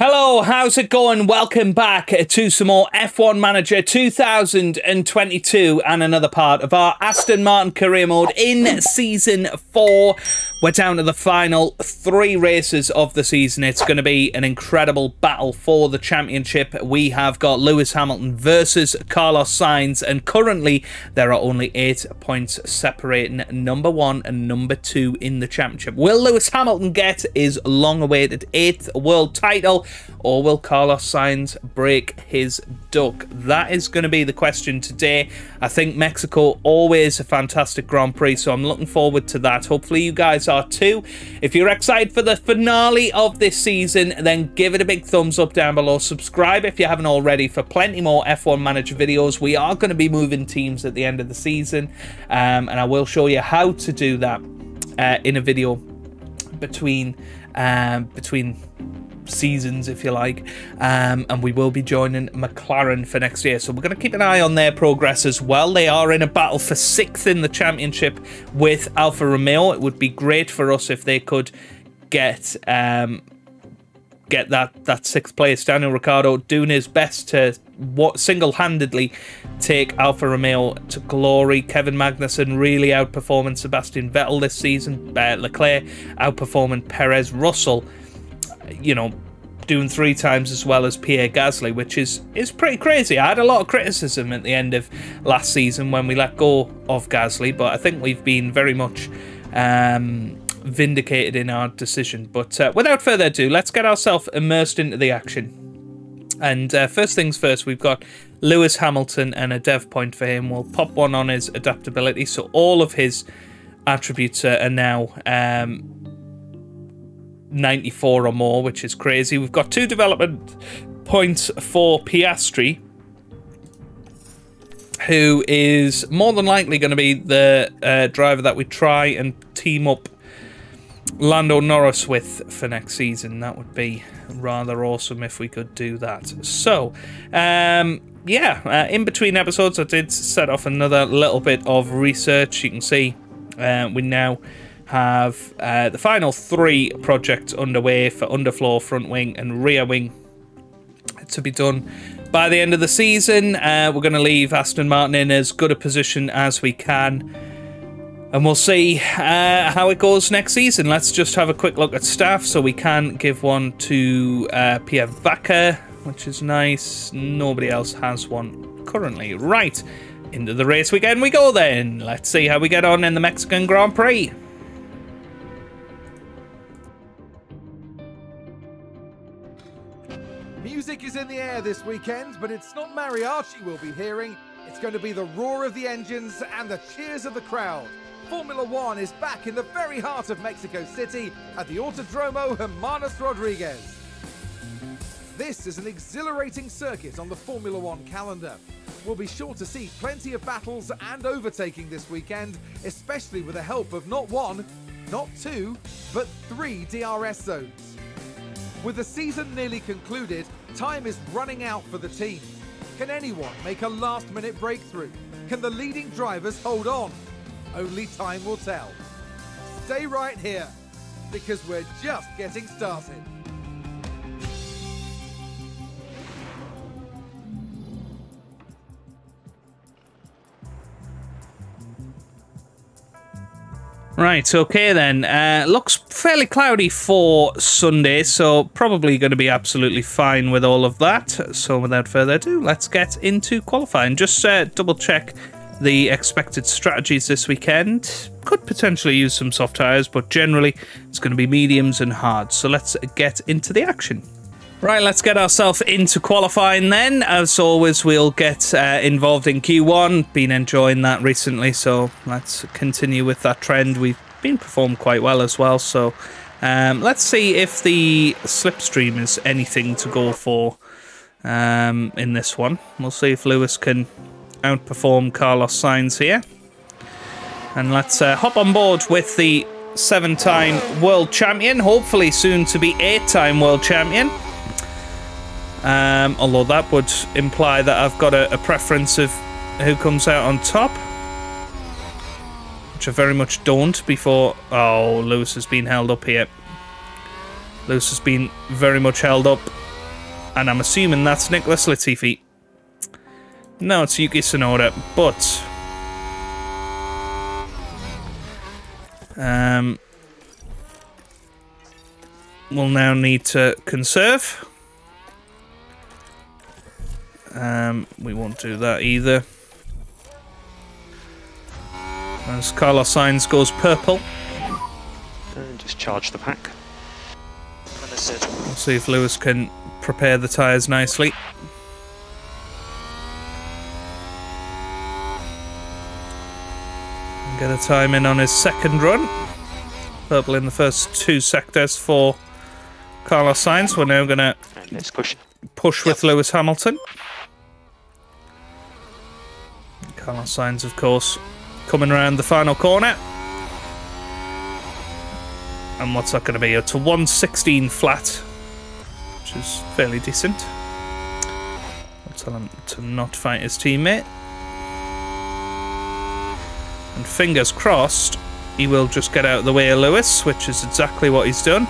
Hello, how's it going? Welcome back to some more F1 Manager 2022 and another part of our Aston Martin career mode in Season 4. We're down to the final three races of the season. It's going to be an incredible battle for the championship. We have got Lewis Hamilton versus Carlos Sainz, and currently there are only eight points separating number one and number two in the championship. Will Lewis Hamilton get his long awaited eighth world title, or will Carlos Sainz break his duck? That is going to be the question today. I think Mexico always a fantastic Grand Prix, so I'm looking forward to that. Hopefully, you guys are too. If you're excited for the finale of this season, then give it a big thumbs up down below. Subscribe if you haven't already for plenty more F1 Manager videos. We are going to be moving teams at the end of the season, um, and I will show you how to do that uh, in a video between um, between seasons, if you like. Um, and we will be joining McLaren for next year. So we're going to keep an eye on their progress as well. They are in a battle for sixth in the championship with Alfa Romeo. It would be great for us if they could get. Um, get that that sixth place. Daniel Ricciardo doing his best to what single-handedly take Alfa Romeo to glory. Kevin Magnussen really outperforming Sebastian Vettel this season. Uh, Leclerc outperforming Perez. Russell you know, doing three times as well as Pierre Gasly, which is is pretty crazy. I had a lot of criticism at the end of last season when we let go of Gasly, but I think we've been very much um, vindicated in our decision. But uh, without further ado, let's get ourselves immersed into the action. And uh, first things first, we've got Lewis Hamilton and a dev point for him. We'll pop one on his adaptability, so all of his attributes are now um, 94 or more, which is crazy. We've got two development points for Piastri, who is more than likely going to be the uh, driver that we try and team up Lando Norris with for next season. That would be rather awesome if we could do that. So, um, yeah, uh, in between episodes, I did set off another little bit of research. You can see uh, we now have uh, the final three projects underway for underfloor, front wing, and rear wing to be done by the end of the season. Uh, we're going to leave Aston Martin in as good a position as we can. And we'll see uh, how it goes next season. Let's just have a quick look at staff. So we can give one to uh, Pierre Vaca, which is nice. Nobody else has one currently. Right, into the race weekend we go then. Let's see how we get on in the Mexican Grand Prix. Is in the air this weekend, but it's not mariachi we'll be hearing. It's going to be the roar of the engines and the cheers of the crowd. Formula One is back in the very heart of Mexico City at the Autodromo Hermanos Rodriguez. This is an exhilarating circuit on the Formula One calendar. We'll be sure to see plenty of battles and overtaking this weekend, especially with the help of not one, not two, but three DRS zones. With the season nearly concluded, time is running out for the team. Can anyone make a last-minute breakthrough? Can the leading drivers hold on? Only time will tell. Stay right here, because we're just getting started. Right, okay then. Uh, looks fairly cloudy for Sunday, so probably going to be absolutely fine with all of that. So without further ado, let's get into qualifying. Just uh, double check the expected strategies this weekend. Could potentially use some soft tyres, but generally it's going to be mediums and hards. So let's get into the action. Right, let's get ourselves into qualifying then. As always, we'll get uh, involved in Q1. Been enjoying that recently, so let's continue with that trend. We've been performed quite well as well, so um, let's see if the slipstream is anything to go for um, in this one. We'll see if Lewis can outperform Carlos Sainz here. And let's uh, hop on board with the seven-time world champion, hopefully soon to be eight-time world champion. Um, although that would imply that I've got a, a, preference of who comes out on top. Which I very much don't before... Oh, Lewis has been held up here. Lewis has been very much held up. And I'm assuming that's Nicholas Latifi. No, it's Yuki Tsunoda, but... Um, we'll now need to conserve. Um, we won't do that either. As Carlos Sainz goes purple. And just charge the pack. Understood. We'll see if Lewis can prepare the tyres nicely. And Get a time in on his second run. Purple in the first two sectors for Carlos Sainz. We're now going to push. push with Lewis Hamilton. Carlos Sainz, of course, coming around the final corner. And what's that going to be? It's a 116 flat, which is fairly decent. I'll tell him to not fight his teammate. And fingers crossed, he will just get out of the way of Lewis, which is exactly what he's done.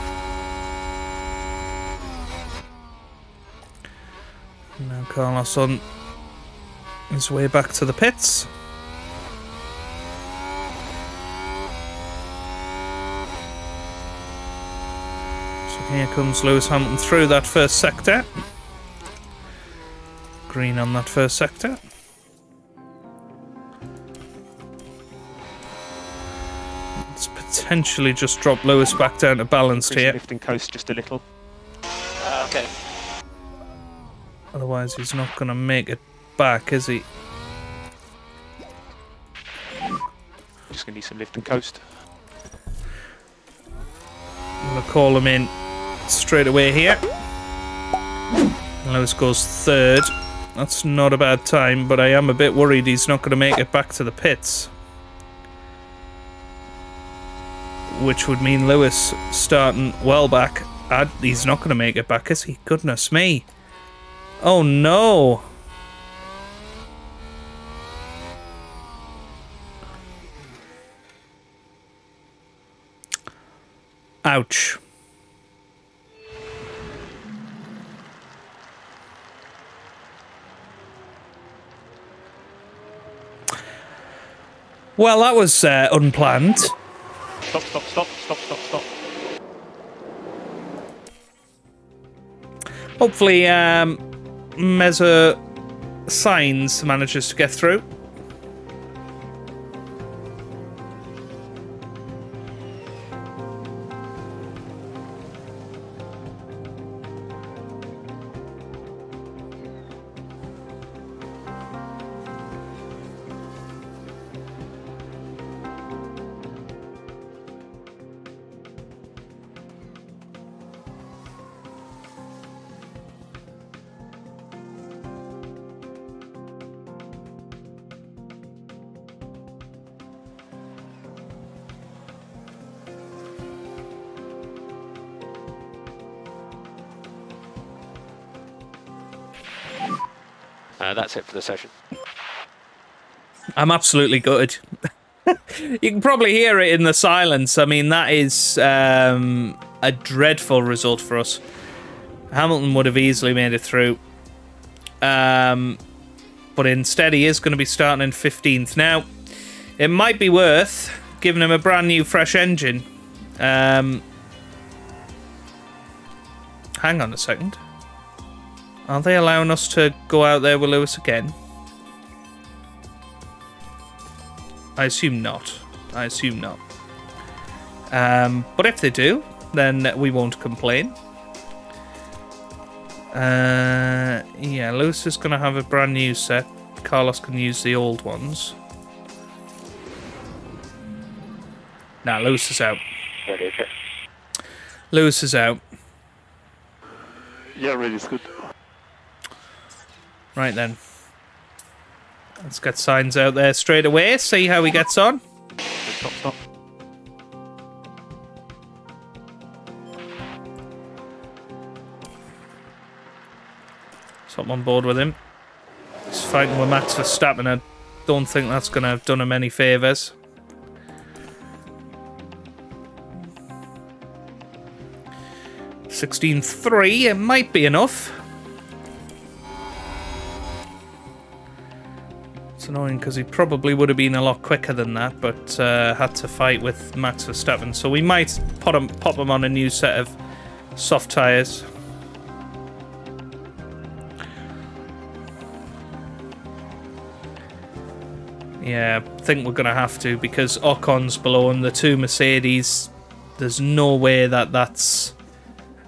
Now Carlos on his way back to the pits. So here comes Lewis Hamilton through that first sector. Green on that first sector. Let's potentially just drop Lewis back down to balanced here. lift and coast just a little. Uh, okay. Otherwise, he's not going to make it back, is he? Just gonna need some lift and coast. I'm to call him in straight away here. Lewis goes third. That's not a bad time, but I am a bit worried he's not going to make it back to the pits. Which would mean Lewis starting well back. i he's not going to make it back, is he? Goodness me. Oh no. Ouch. Well, that was uh, unplanned. Stop, stop, stop, stop, stop, stop. Hopefully, um, Meza Sainz manages to get through. I'm absolutely gutted. you can probably hear it in the silence. I mean, that is um, a dreadful result for us. Hamilton would have easily made it through. Um, but instead, he is going to be starting in 15th. Now, it might be worth giving him a brand new, fresh engine. Um, hang on a second. Are they allowing us to go out there with Lewis again? I assume not. I assume not. Um, but if they do, then we won't complain. Uh, yeah, Lewis is going to have a brand new set. Carlos can use the old ones. Nah, Lewis is out. Ready, okay. Lewis is out. Yeah, really, it's good. Right then. Let's get Sainz out there straight away. See how he gets on. Stop, stop. So I'm on board with him. He's fighting with Max Verstappen. I don't think that's going to have done him any favours. Sixteen three. It might be enough. Annoying because he probably would have been a lot quicker than that, but uh, had to fight with Max Verstappen. So we might put him, pop him on a new set of soft tyres. Yeah, I think we're going to have to because Ocon's below and the two Mercedes. There's no way that that's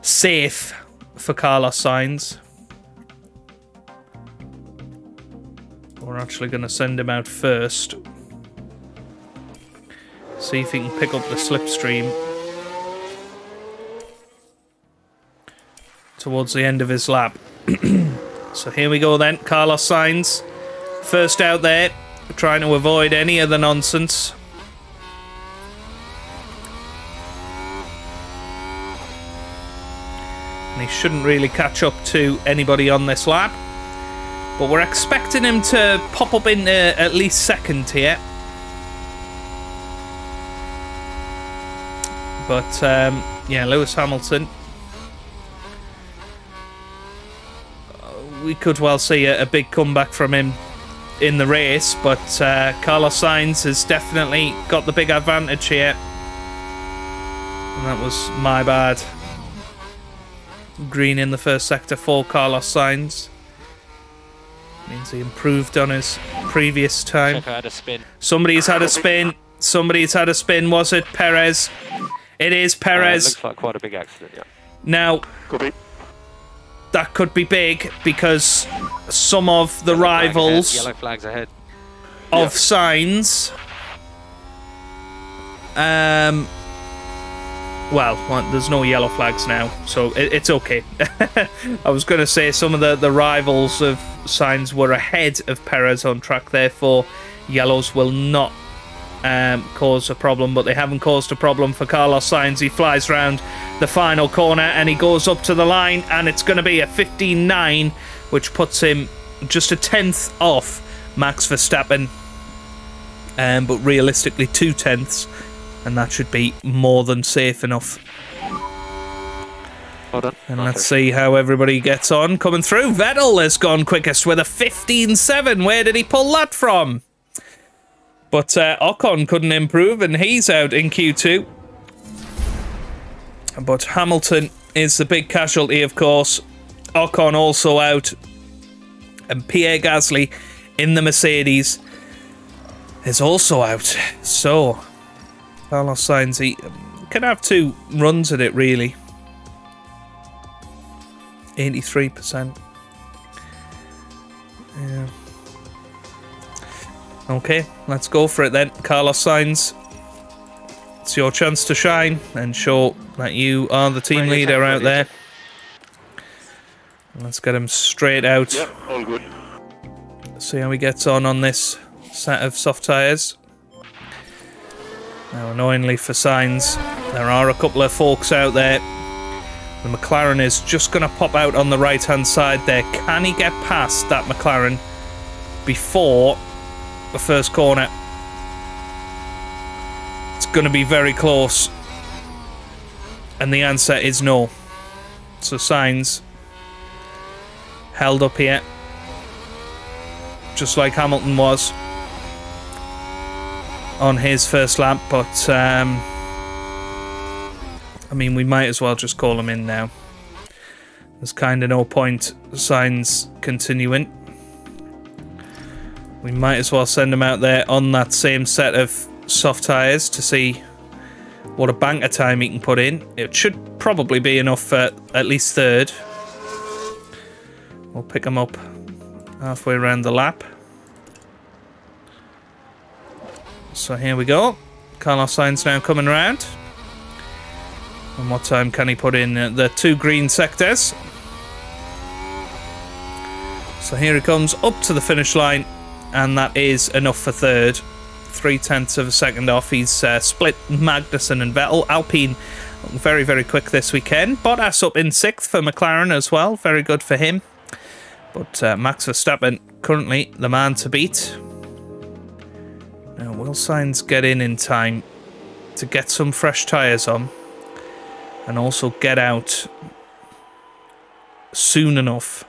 safe for Carlos Sainz. Actually going to send him out first. See if he can pick up the slipstream. Towards the end of his lap. so here we go then. Carlos Sainz. First out there. Trying to avoid any of the nonsense. And he shouldn't really catch up to anybody on this lap. But we're expecting him to pop up in uh, at least second here. But, um, yeah, Lewis Hamilton. We could well see a, a big comeback from him in the race, but uh, Carlos Sainz has definitely got the big advantage here. And that was my bad. Green in the first sector for Carlos Sainz. Means he improved on his previous time. Checo had a spin. Somebody's had a spin. Somebody's had a spin. Was it Perez? It is Uh, Perez. looks like quite a big accident, yeah. now, Could be. that could be big because some of the Yellow flag rivals Yellow flags ahead. of Sainz. Um. Well, well, there's no yellow flags now, so it, it's okay. I was going to say some of the, the rivals of Sainz were ahead of Perez on track, therefore yellows will not um, cause a problem, but they haven't caused a problem for Carlos Sainz. He flies round the final corner and he goes up to the line, and it's going to be a 15.9, which puts him just a tenth off Max Verstappen. Um, but realistically, two tenths, and that should be more than safe enough. Hold on. And let's see how everybody gets on coming through. Vettel has gone quickest with a 15.7. Where did he pull that from? But uh, Ocon couldn't improve, and he's out in Q2. But Hamilton is the big casualty, of course. Ocon also out. And Pierre Gasly in the Mercedes is also out. So, Carlos Sainz he can have two runs at it, really. 83%. Yeah. Okay, let's go for it then. Carlos Sainz, it's your chance to shine and show that you are the team leader attack, out there. Let's get him straight out. Yep, all good. See how he gets on on this set of soft tyres. Now, annoyingly for Sainz, there are a couple of forks out there. The McLaren is just going to pop out on the right hand side there. Can he get past that McLaren before the first corner? It's going to be very close. And the answer is no. So, Sainz held up here just like Hamilton was on his first lap, but um, I mean, we might as well just call him in now. There's kind of no point Sainz continuing. We might as well send him out there on that same set of soft tyres to see what a bank of time he can put in. It should probably be enough for at least third. We'll pick him up halfway around the lap. So here we go. Carlos Sainz now coming around. And what time can he put in the two green sectors? So here he comes up to the finish line, and that is enough for third. Three tenths of a second off. He's uh, split Magnussen and Vettel. Alpine very, very quick this weekend. Bottas up in sixth for McLaren as well. Very good for him. But uh, Max Verstappen currently the man to beat. Now, will Sainz get in in time to get some fresh tyres on and also get out soon enough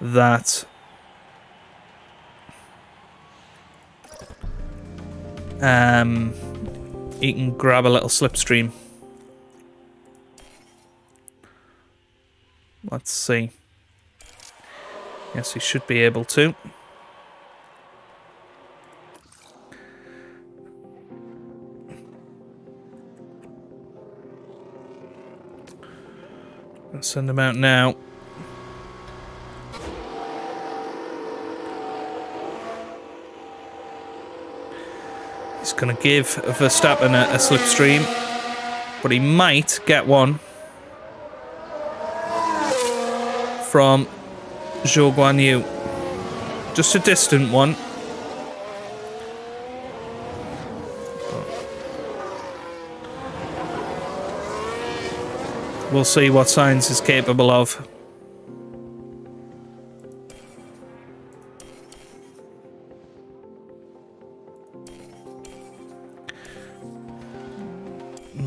that um, he can grab a little slipstream. Let's see. Yes, he should be able to. Let's send them out now. He's going to give Verstappen a, a slipstream, but he might get one from Zhou Guanyu. Just a distant one. We'll see what Sainz is capable of.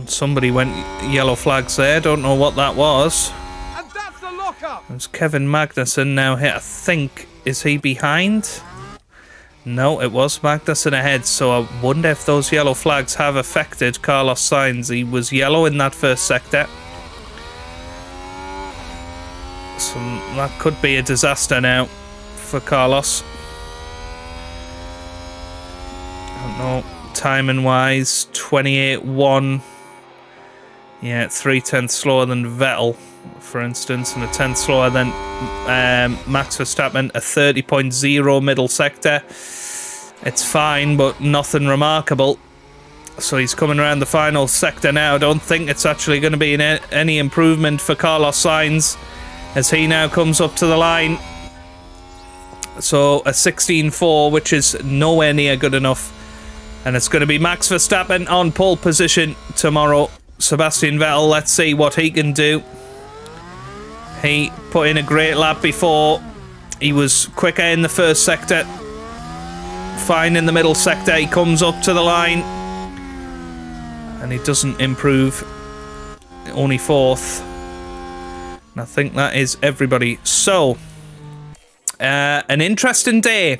Somebody went yellow flags there. Don't know what that was. And that's the lockup. There's Kevin Magnussen now here. I think is he behind? No, it was Magnussen ahead. So I wonder if those yellow flags have affected Carlos Sainz. He was yellow in that first sector. So that could be a disaster now for Carlos. I don't know. Timing wise, 28 1. Yeah, three tenths slower than Vettel, for instance, and a tenth slower than um, Max Verstappen, a 30.0 middle sector. It's fine, but nothing remarkable. So he's coming around the final sector now. I don't think it's actually going to be any improvement for Carlos Sainz as he now comes up to the line. So a 16.4, which is nowhere near good enough. And it's going to be Max Verstappen on pole position tomorrow. Sebastian Vettel, let's see what he can do. He put in a great lap before. He was quicker in the first sector. Fine in the middle sector. He comes up to the line. And he doesn't improve. Only fourth. And I think that is everybody. So, uh, an interesting day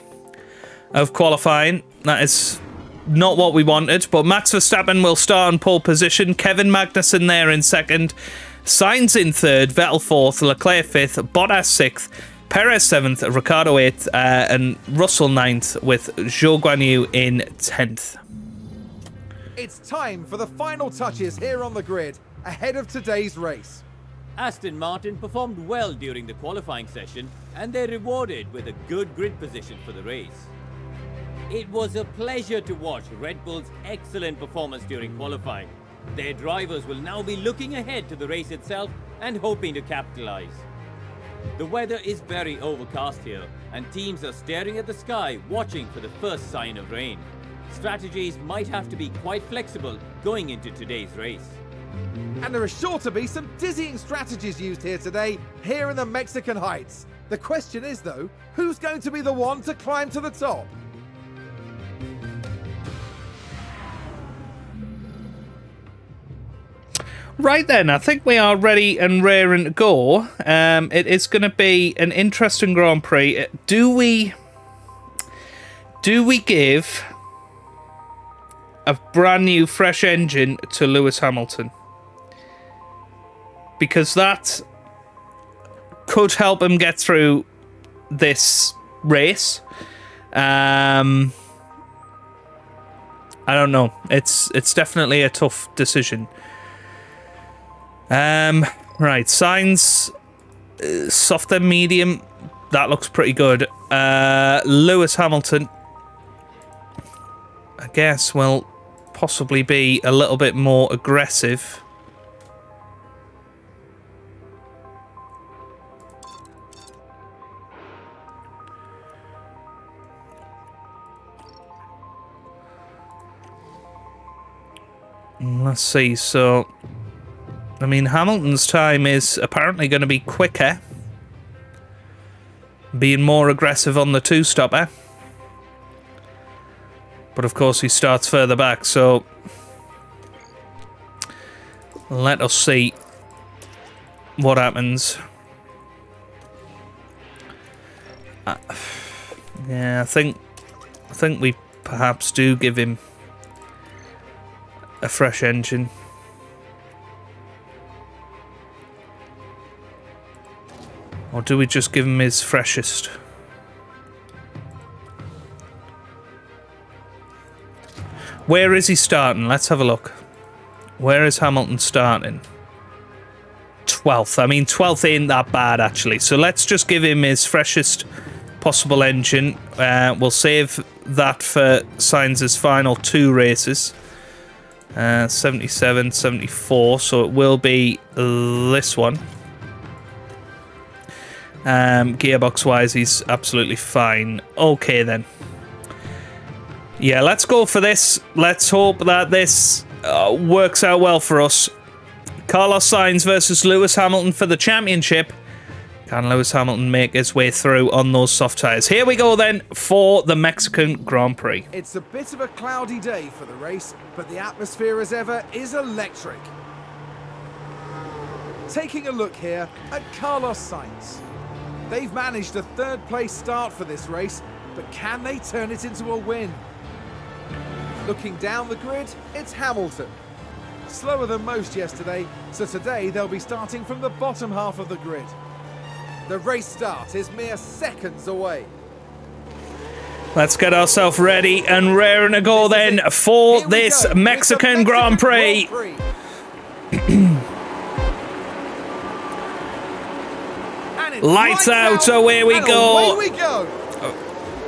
of qualifying. That is not what we wanted, but Max Verstappen will start on pole position. Kevin Magnussen there in second. Sainz in third, Vettel fourth, Leclerc fifth, Bottas sixth, Perez seventh, Ricciardo eighth, uh, and Russell ninth, with Zhou Guanyu in tenth. It's time for the final touches here on the grid ahead of today's race. Aston Martin performed well during the qualifying session and they're rewarded with a good grid position for the race. It was a pleasure to watch Red Bull's excellent performance during qualifying. Their drivers will now be looking ahead to the race itself and hoping to capitalize. The weather is very overcast here, and teams are staring at the sky watching for the first sign of rain. Strategies might have to be quite flexible going into today's race. And there are sure to be some dizzying strategies used here today, here in the Mexican Heights. The question is, though, who's going to be the one to climb to the top? Right then, I think we are ready and raring to go. Um, it is going to be an interesting Grand Prix. Do we, do we give a brand new, fresh engine to Lewis Hamilton? Because that could help him get through this race. Um, I don't know. It's it's definitely a tough decision. Um, right, Sainz, uh, softer medium. That looks pretty good. Uh, Lewis Hamilton, I guess, will possibly be a little bit more aggressive. Let's see, so I mean, Hamilton's time is apparently going to be quicker. Being more aggressive on the two-stopper. But of course he starts further back, so... Let us see what happens. Uh, yeah, I think I think we perhaps do give him a fresh engine. Or do we just give him his freshest? Where is he starting? Let's have a look. Where is Hamilton starting? 12th. I mean, 12th ain't that bad, actually. So let's just give him his freshest possible engine. Uh, we'll save that for Sainz's final two races. Uh, 77, 74. So it will be this one. Um, gearbox wise, he's absolutely fine. Okay, then. Yeah, let's go for this. Let's hope that this uh, works out well for us. Carlos Sainz versus Lewis Hamilton for the championship. Can Lewis Hamilton make his way through on those soft tyres? Here we go then for the Mexican Grand Prix. It's a bit of a cloudy day for the race, but the atmosphere as ever is electric. Taking a look here at Carlos Sainz. They've managed a third place start for this race, but can they turn it into a win? Looking down the grid, it's Hamilton. Slower than most yesterday, so today they'll be starting from the bottom half of the grid. The race start is mere seconds away. Let's get ourselves ready and raring to go then for this go. Mexican, It's Grand Prix. Grand Prix. It's Lights out, away we go. Away we go.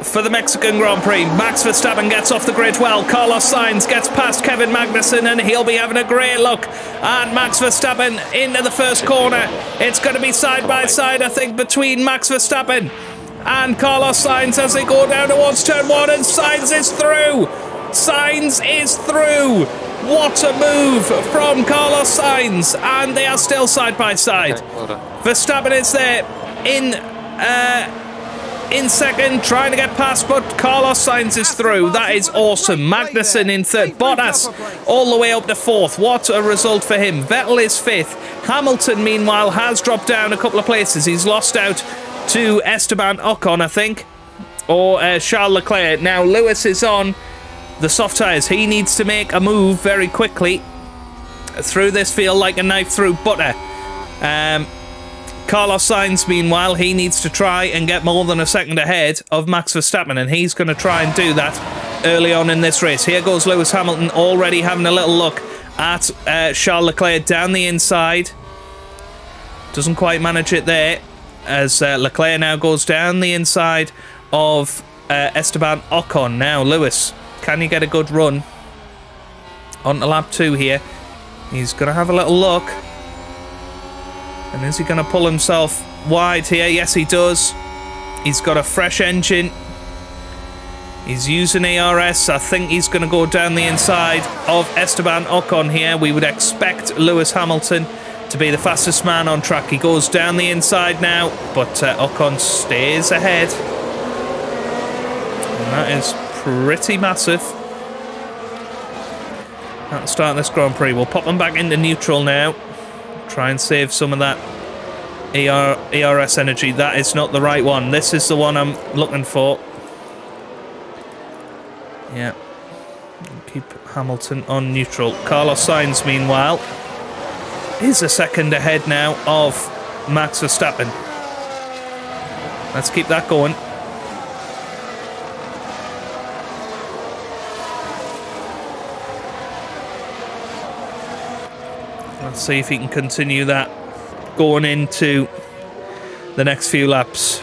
For the Mexican Grand Prix. Max Verstappen gets off the grid well. Carlos Sainz gets past Kevin Magnussen and he'll be having a great look. And Max Verstappen into the first corner. It's going to be side by side, I think, between Max Verstappen and Carlos Sainz as they go down towards turn one. And Sainz is through. Sainz is through. What a move from Carlos Sainz. And they are still side by side. Okay, well done. Verstappen is there in uh, in second, trying to get past, but Carlos Sainz is through. That is awesome. Magnussen in third. Bottas all the way up to fourth. What a result for him. Vettel is fifth. Hamilton, meanwhile, has dropped down a couple of places. He's lost out to Esteban Ocon, I think, or uh, Charles Leclerc. Now, Lewis is on the soft tyres. He needs to make a move very quickly through this field like a knife through butter. Um, Carlos Sainz, meanwhile, he needs to try and get more than a second ahead of Max Verstappen, and he's going to try and do that early on in this race. Here goes Lewis Hamilton already having a little look at uh, Charles Leclerc down the inside. Doesn't quite manage it there, as uh, Leclerc now goes down the inside of uh, Esteban Ocon. Now, Lewis, can you get a good run on lap two here? He's going to have a little look. And is he going to pull himself wide here? Yes, he does. He's got a fresh engine. He's using ARS. I think he's going to go down the inside of Esteban Ocon here. We would expect Lewis Hamilton to be the fastest man on track. He goes down the inside now, but uh, Ocon stays ahead. And that is pretty massive. At the start of this Grand Prix, we'll pop them back into neutral now. Try and save some of that ER, ERS energy. That is not the right one. This is the one I'm looking for. Yeah. Keep Hamilton on neutral. Carlos Sainz, meanwhile, is a second ahead now of Max Verstappen. Let's keep that going. See if he can continue that going into the next few laps.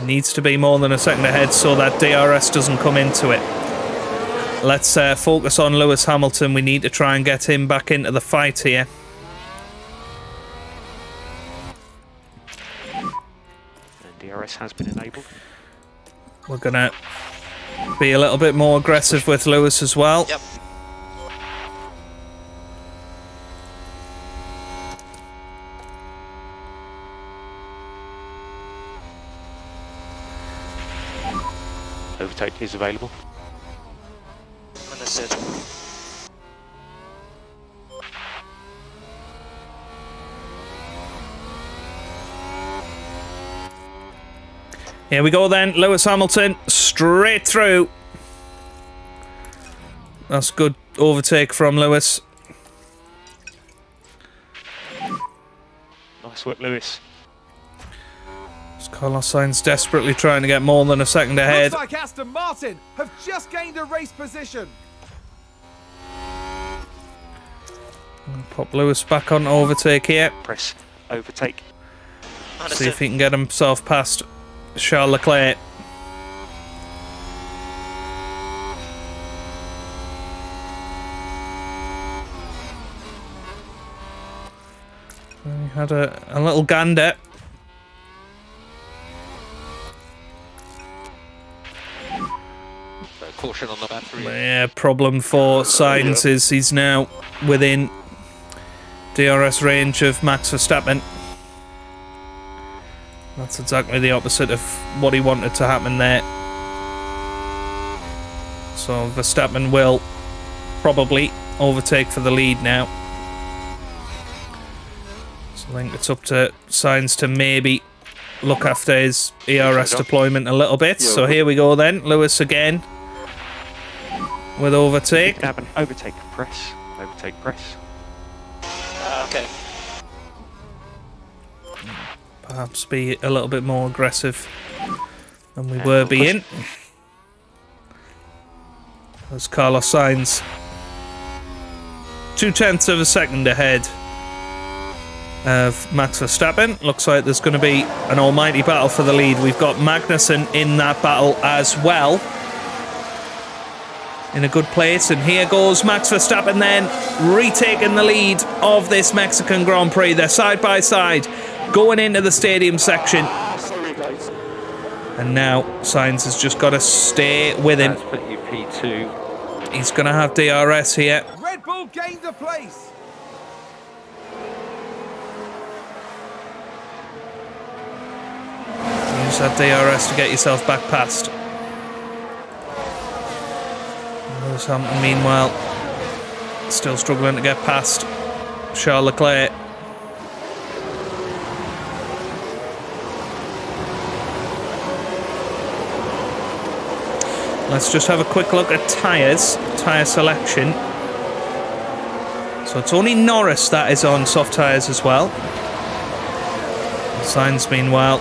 He needs to be more than a second ahead so that DRS doesn't come into it. Let's uh, focus on Lewis Hamilton. We need to try and get him back into the fight here. And DRS has been enabled. We're going to be a little bit more aggressive with Lewis as well. Yep. Overtake is available. Understood. Here we go then. Lewis Hamilton straight through. That's good overtake from Lewis. Nice work, Lewis. As Carlos Sainz desperately trying to get more than a second ahead. Looks like Aston Martin have just gained a race position. Pop Lewis back on overtake here. Press, overtake. See if he can get himself past Charles Leclerc. He had a, a little gander. Caution on the battery. Yeah, problem for Sainz is he's now within DRS range of Max Verstappen. That's exactly the opposite of what he wanted to happen there. So Verstappen will probably overtake for the lead now. So I think it's up to Sainz to maybe look after his ERS deployment a little bit. So here we go then. Lewis again with overtake. Happen. Overtake, press. Overtake, press. Uh, okay. perhaps be a little bit more aggressive than we And were we'll being. As Carlos Sainz two tenths of a second ahead of Max Verstappen. Looks like there's going to be an almighty battle for the lead. We've got Magnussen in that battle as well. In a good place, and here goes Max Verstappen then, retaking the lead of this Mexican Grand Prix. They're side by side, going into the stadium section. And now Sainz has just got to stay with him. That's put you P2. He's going to have DRS here. Red Bull gained a place. Use that DRS to get yourself back past. Hamilton, meanwhile, still struggling to get past Charles Leclerc. Let's just have a quick look at tyres, tyre selection. So it's only Norris that is on soft tyres as well. Signs, meanwhile,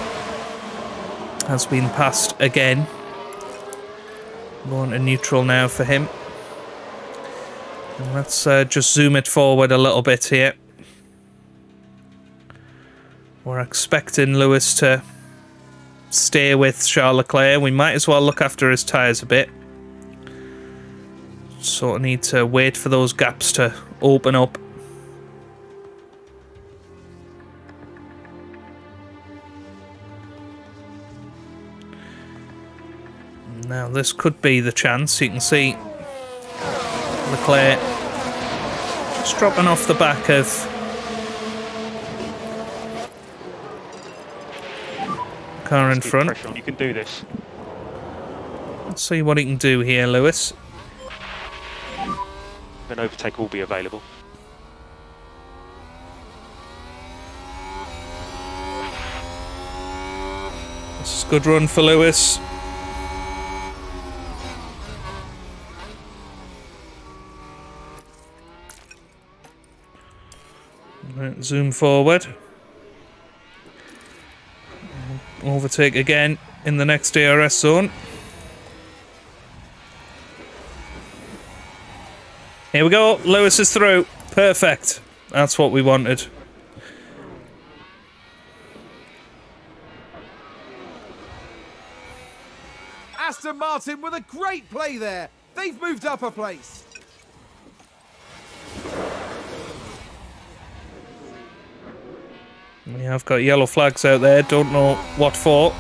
has been passed again. Going to neutral now for him. And let's uh, just zoom it forward a little bit here. We're expecting Lewis to stay with Charles Leclerc. We might as well look after his tyres a bit. Sort of need to wait for those gaps to open up. Now this could be the chance. You can see Leclerc just dropping off the back of car in front. You can do this. Let's see what he can do here, Lewis. An overtake will be available. This is a good run for Lewis. Zoom forward. Overtake again in the next DRS zone. Here we go. Lewis is through. Perfect. That's what we wanted. Aston Martin with a great play there. They've moved up a place. We have got yellow flags out there. Don't know what for.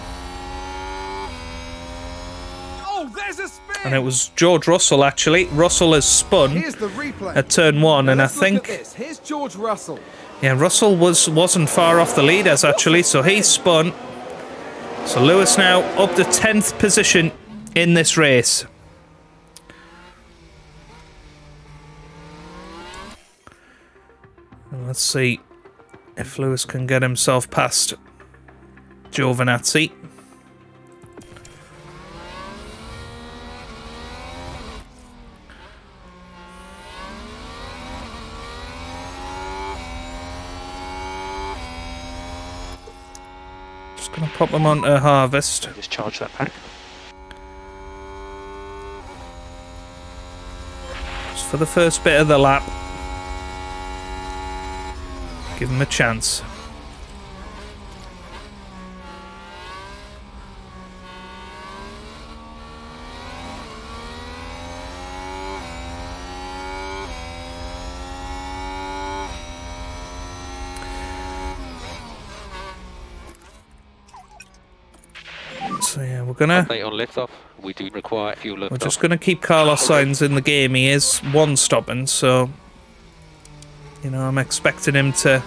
Oh, there's a spin. And it was George Russell actually. Russell has spun Here's the replay. at turn one, and I Let's look at think George Russell. yeah, Russell was wasn't far off the leaders actually, so he spun. So Lewis now up to tenth position in this race. And let's see if Lewis can get himself past Giovinazzi. Just going to pop them onto Harvest. Just charge that pack. Just for the first bit of the lap. Give him a chance. So yeah, we're gonna Update on liftoff. We do require fuel liftoff. we're just gonna keep Carlos Sainz in the game. He is one stopping, so you know I'm expecting him to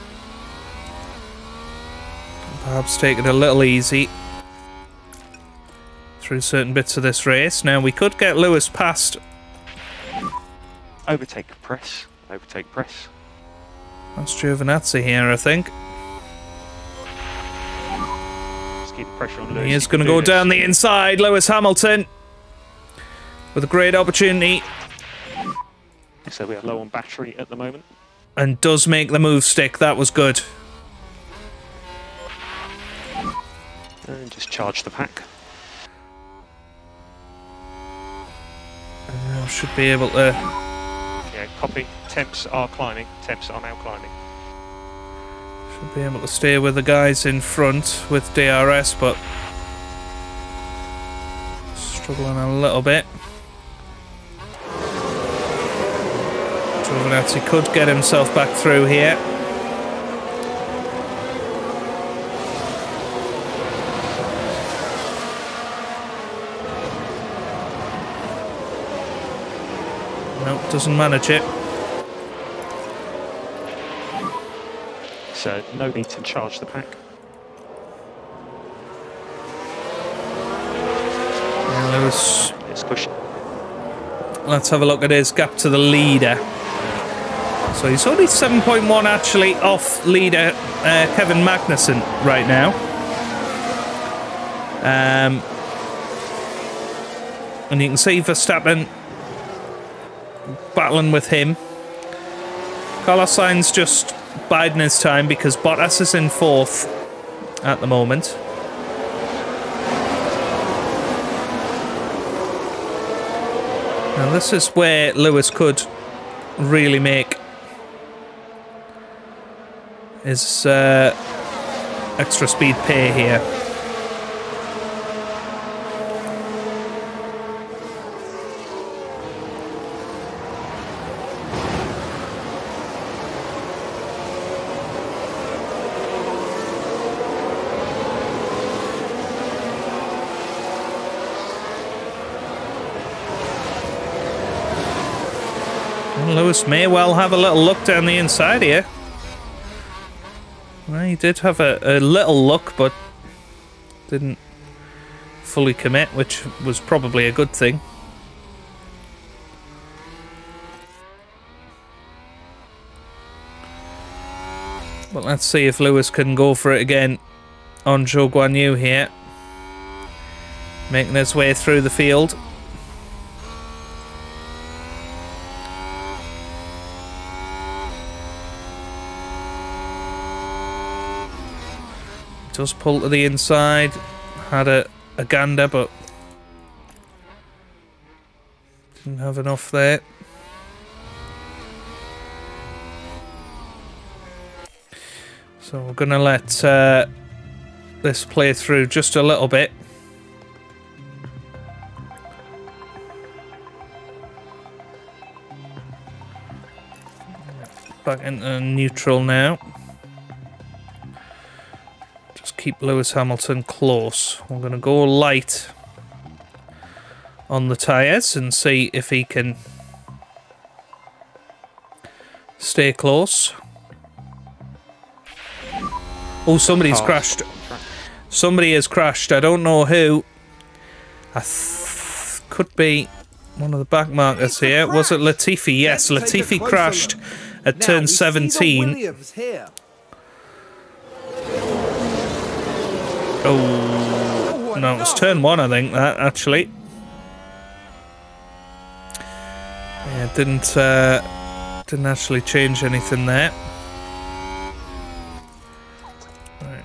perhaps take it a little easy through certain bits of this race. Now we could get Lewis past. Overtake press. Overtake press. That's Giovinazzi here, I think. Just keep the pressure on Lewis. He is going to go this. down the inside. Lewis Hamilton with a great opportunity So we are low on battery at the moment. And does make the move stick. That was good. And just charge the pack. Uh, should be able to. Yeah, copy. Temps are climbing. Temps are now climbing. Should be able to stay with the guys in front with DRS, but struggling a little bit. Giovinazzi could get himself back through here. Nope, doesn't manage it. So no need to charge the pack. Lewis. Let's have a look at his gap to the leader. So he's only 7.1 actually off leader uh, Kevin Magnussen right now. Um, and you can see Verstappen battling with him. Carlos Sainz just biding his time because Bottas is in fourth at the moment. Now this is where Lewis could really make his uh, extra speed pay here. Lewis may well have a little look down the inside here. Well, he did have a, a little look, but didn't fully commit, which was probably a good thing. But let's see if Lewis can go for it again on Zhou Guanyu here. Making his way through the field. Does pull to the inside. Had a, a gander, but didn't have enough there. So we're going to let uh, this play through just a little bit. Back into neutral now. Just keep Lewis Hamilton close. I'm going to go light on the tyres and see if he can stay close. Oh, somebody's Cars. crashed. Somebody has crashed. I don't know who. I th- could be one of the back markers It's a here. Was it. Latifi? Yes, Let's Latifi crashed look. at Now turn we see the 17. Williams here. Oh, no, it was turn one, I think, that actually. Yeah, didn't, uh, didn't actually change anything there. Right.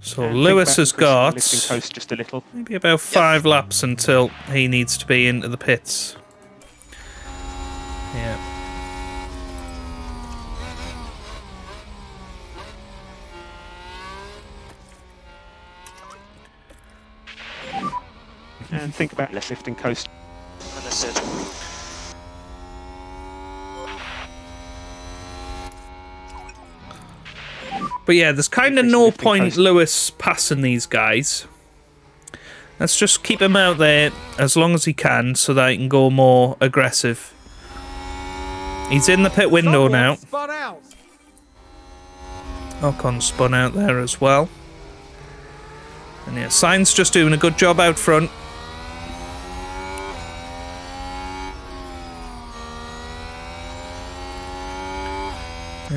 So And Lewis has got just a little. maybe about five laps until he needs to be into the pits. Yeah. And think about less lifting coast. Understood. But yeah, there's kind of no point coast. Lewis passing these guys. Let's just keep him out there as long as he can so that he can go more aggressive. He's in the pit window Someone now. Spun out. Ocon spun out there as well. And yeah, Sainz just doing a good job out front.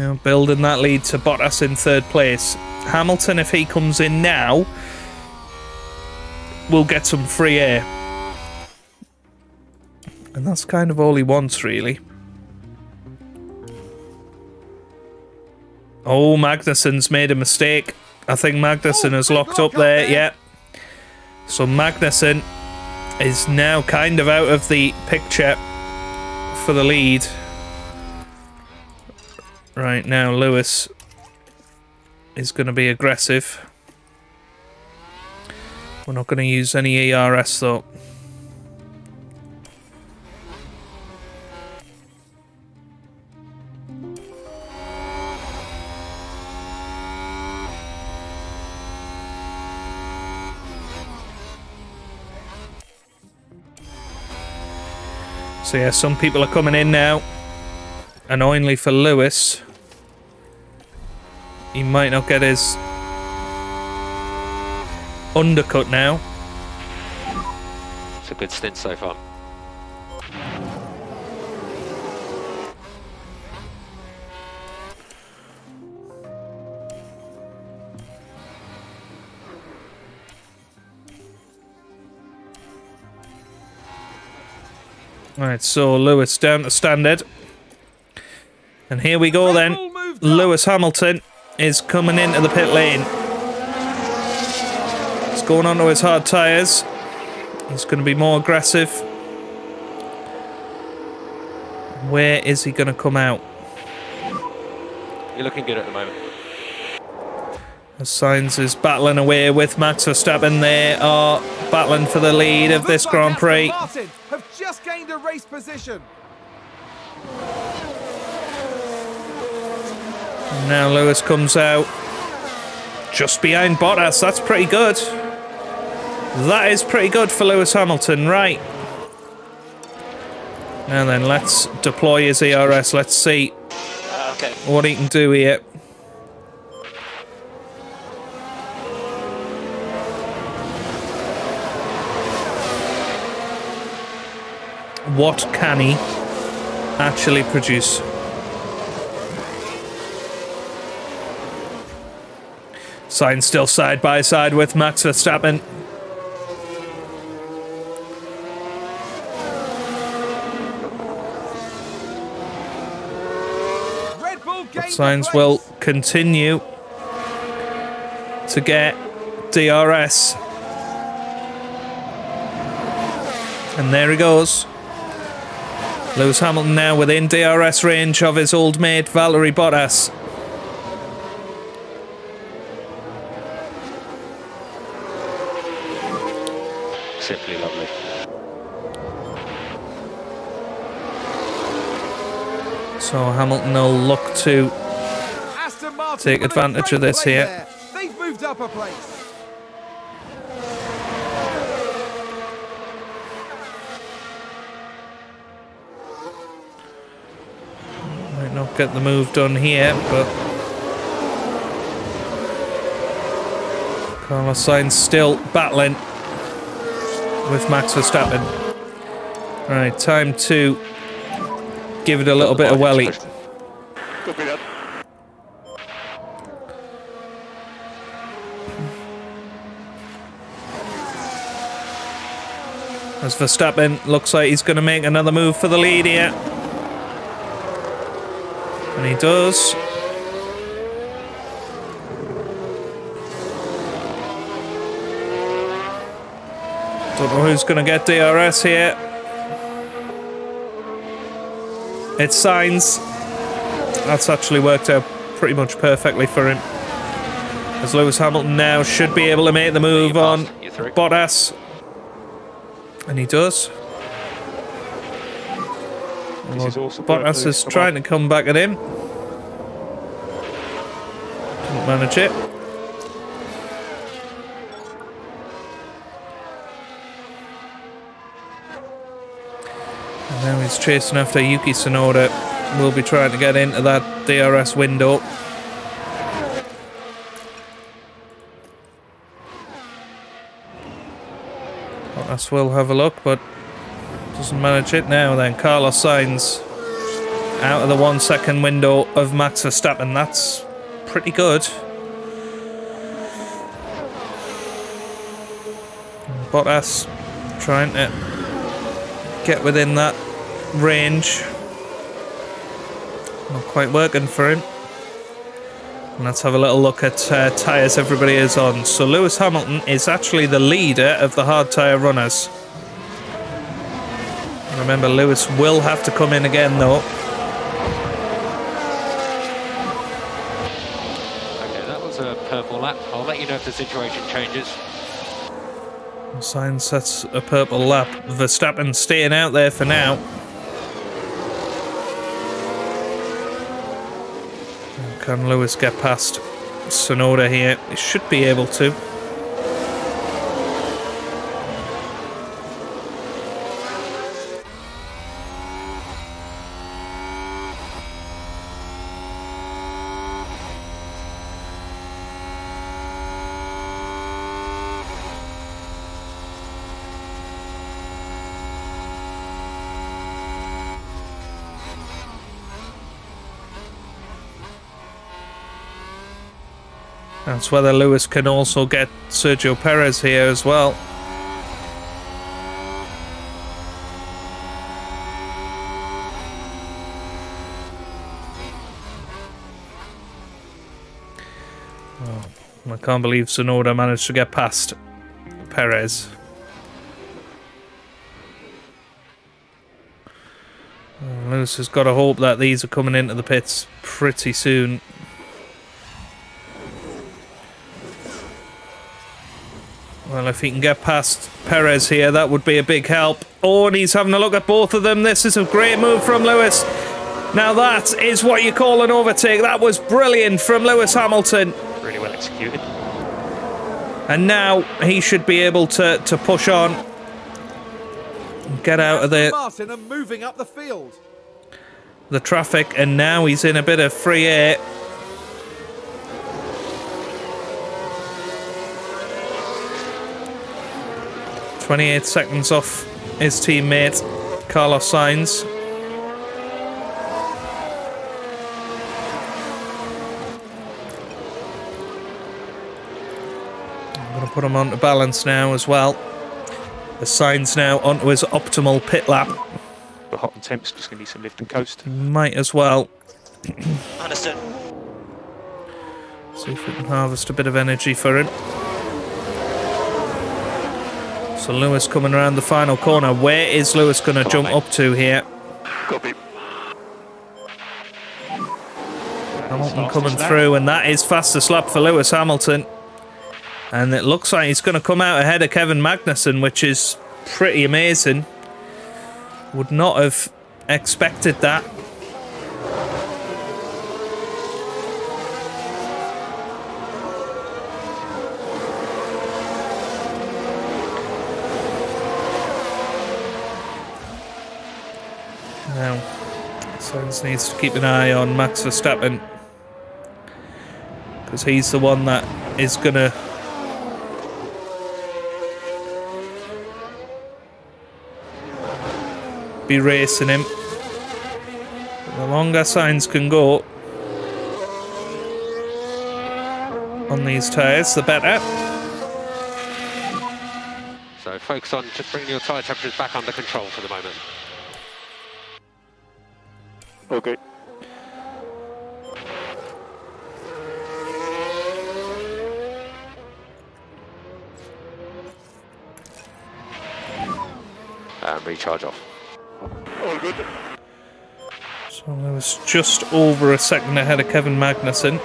Know, building that lead to Bottas in third place. Hamilton, if he comes in now, will get some free air. And that's kind of all he wants, really. Oh, Magnussen's made a mistake. I think Magnussen Oh, is locked up there. up there. Yeah. So Magnussen is now kind of out of the picture for the lead. Right now, Lewis is going to be aggressive. We're not going to use any ERS though. So yeah, some people are coming in now. Annoyingly for Lewis, he might not get his undercut now. It's a good stint so far. Right, so Lewis down to standard. And here we go Red then. Bull moved up. Lewis Hamilton is coming into the pit lane. He's going onto his hard tyres. He's going to be more aggressive. Where is he going to come out? You're looking good at the moment. As Sainz is battling away with Max Verstappen. They are battling for the lead of this Grand Prix. Martin have just gained a race position. Now Lewis comes out just behind Bottas. That's pretty good. That is pretty good for Lewis Hamilton, right? And then, let's deploy his ERS. Let's see Uh, okay. what he can do here. What can he actually produce? Sainz still side by side with Max Verstappen. Place. will continue to get DRS. And there he goes. Lewis Hamilton now within DRS range of his old mate Valtteri Bottas. So Hamilton will look to Take advantage of this here. They've moved up a place. might not get the move done here, but Carlos Sainz still battling with Max Verstappen. Right, time to give it a little bit of welly. As Verstappen looks like he's going to make another move for the lead here. And he does. Don't know who's going to get DRS here. It's Sainz. That's actually worked out pretty much perfectly for him. As Lewis Hamilton now should be able to make the move on passed, you're through. Bottas. And he does. This is awesome Bottas is trying to come back at him. Couldn't manage it. Now he's chasing after Yuki Tsunoda. Will be trying to get into that DRS window. Bottas will have a look, but doesn't manage it now. Then Carlos Sainz out of the one second window of Max Verstappen. That's pretty good. Bottas trying to get within that range. Not quite working for him. And let's have a little look at uh, tyres everybody is on. So Lewis Hamilton is actually the leader of the hard tyre runners. Remember, Lewis will have to come in again though. Okay, that was a purple lap. I'll let you know if the situation changes. Sainz sets a purple lap. Verstappen staying out there for now. Can Lewis get past Tsunoda here? He should be able to. That's whether Lewis can also get Sergio Perez here as well. Oh, I can't believe Tsunoda managed to get past Perez. Lewis has got to hope that these are coming into the pits pretty soon. Well, if he can get past Perez here, that would be a big help. Oh, and he's having a look at both of them. This is a great move from Lewis. Now that is what you call an overtake. That was brilliant from Lewis Hamilton. Really well executed. And now he should be able to, to push on. and Get out of there. Martin are moving up the field. the traffic. And now he's in a bit of free air. Twenty-eight seconds off his teammate Carlos Sainz. I'm going to put him onto balance now as well. The Sainz now onto his optimal pit lap. But hot and temps, just going to be some lift and coast. Might as well Understood. see if we can harvest a bit of energy for him. So Lewis coming around the final corner. Where is Lewis going to jump mate. up to here? Copy. Hamilton coming through, and that is fastest lap for Lewis Hamilton. And it looks like he's going to come out ahead of Kevin Magnussen, which is pretty amazing. Would not have expected that. Sainz needs to keep an eye on Max Verstappen because he's the one that is gonna be racing him. The longer Sainz can go on these tyres, the better. So focus on just bringing your tyre temperatures back under control for the moment. Okay. and recharge off. So I was just over a second ahead of Kevin Magnussen.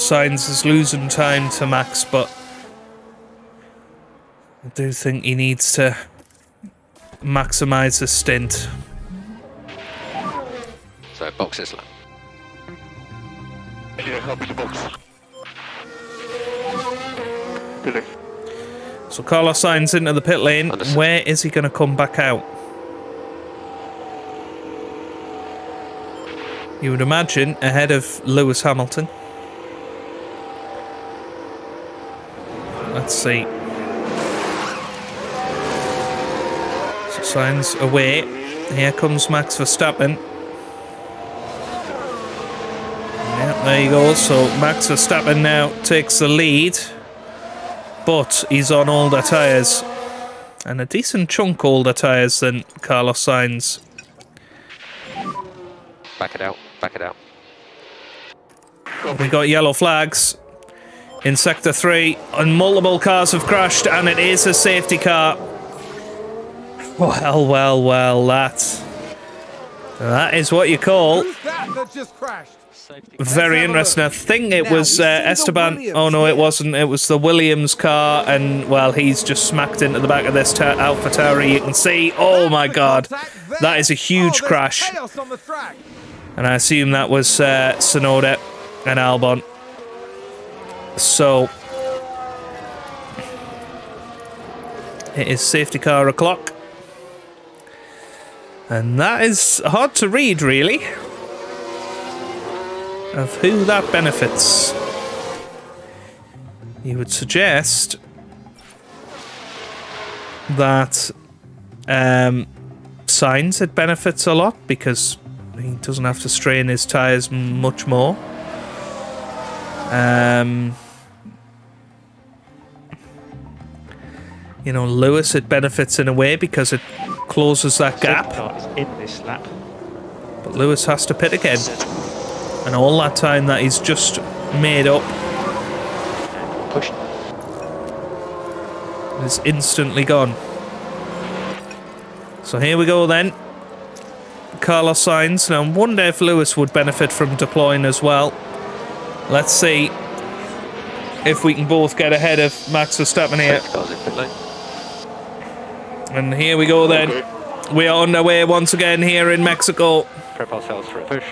Sainz is losing time to Max, but I do think he needs to maximise the stint. So box this lap. So Carlos Sainz into the pit lane. Understood. Where is he going to come back out? You would imagine ahead of Lewis Hamilton. Let's. So Sainz away. Here comes Max Verstappen. Yeah, there you go. So Max Verstappen now takes the lead but he's on older tyres. And a decent chunk older tyres than Carlos Sainz. Back it out. Back it out. We got yellow flags in Sector 3, and multiple cars have crashed, and it is a safety car. Well, well, well, that. That is what you call that that just crashed? very interesting. I think it was uh, Esteban. Oh no, it wasn't. It was the Williams car, and well, he's just smacked into the back of this ta- Alpha Tauri. You can see. Oh my god, that is a Oh, huge crash. Chaos on the track. and I assume that was uh, Tsunoda and Albon. So it is safety car o'clock, and that is hard to read, really, of who that benefits. You would suggest that um, Sainz it benefits a lot because he doesn't have to strain his tyres much more. Um, you know, Lewis, it benefits in a way because it closes that gap, in this lap. but Lewis has to pit again. And all that time that he's just made up Push. is instantly gone. So here we go then. Carlos Sainz. Now, I wonder if Lewis would benefit from deploying as well. Let's see if we can both get ahead of Max Verstappen here. Safety car's in pit lane. And here we go then. We are underway once again here in Mexico. Prep ourselves for a push.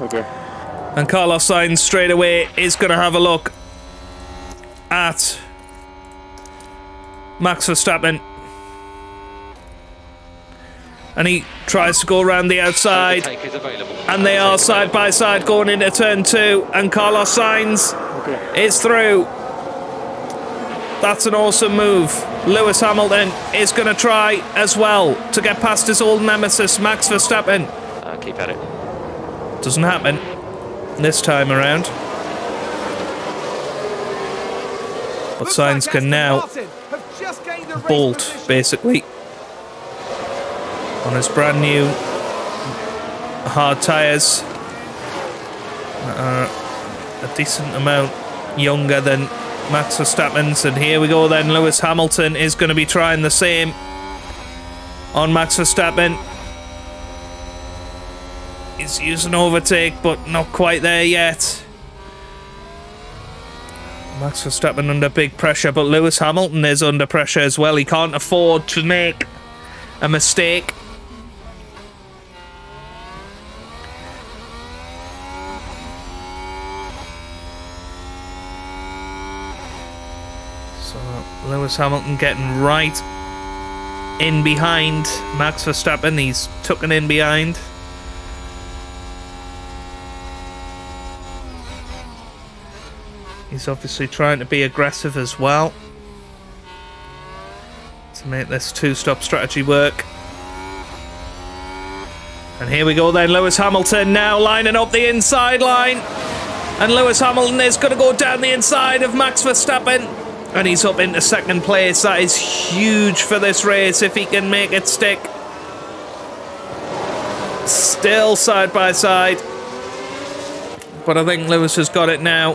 Okay. And Carlos Sainz straight away is going to have a look at Max Verstappen. And he tries to go around the outside. Overtake is available. And they are side by side going into turn two. And Carlos Sainz is through. That's an awesome move. Lewis Hamilton is going to try as well to get past his old nemesis, Max Verstappen. Uh, keep at it. Doesn't happen this time around. But Looks Sainz like can now Martin have just gained a race bolt, basically, on his brand new hard tyres. that are a decent amount younger than Max Verstappen's. And here we go then. Lewis Hamilton is going to be trying the same on Max Verstappen. He's using overtake, but not quite there yet. Max Verstappen under big pressure, but Lewis Hamilton is under pressure as well. He can't afford to make a mistake. So Lewis Hamilton getting right in behind Max Verstappen. He's tucking in behind. He's obviously trying to be aggressive as well to make this two-stop strategy work. And here we go then, Lewis Hamilton now lining up the inside line. And Lewis Hamilton is going to go down the inside of Max Verstappen. And he's up into second place. That is huge for this race if he can make it stick. Still side by side. But I think Lewis has got it now.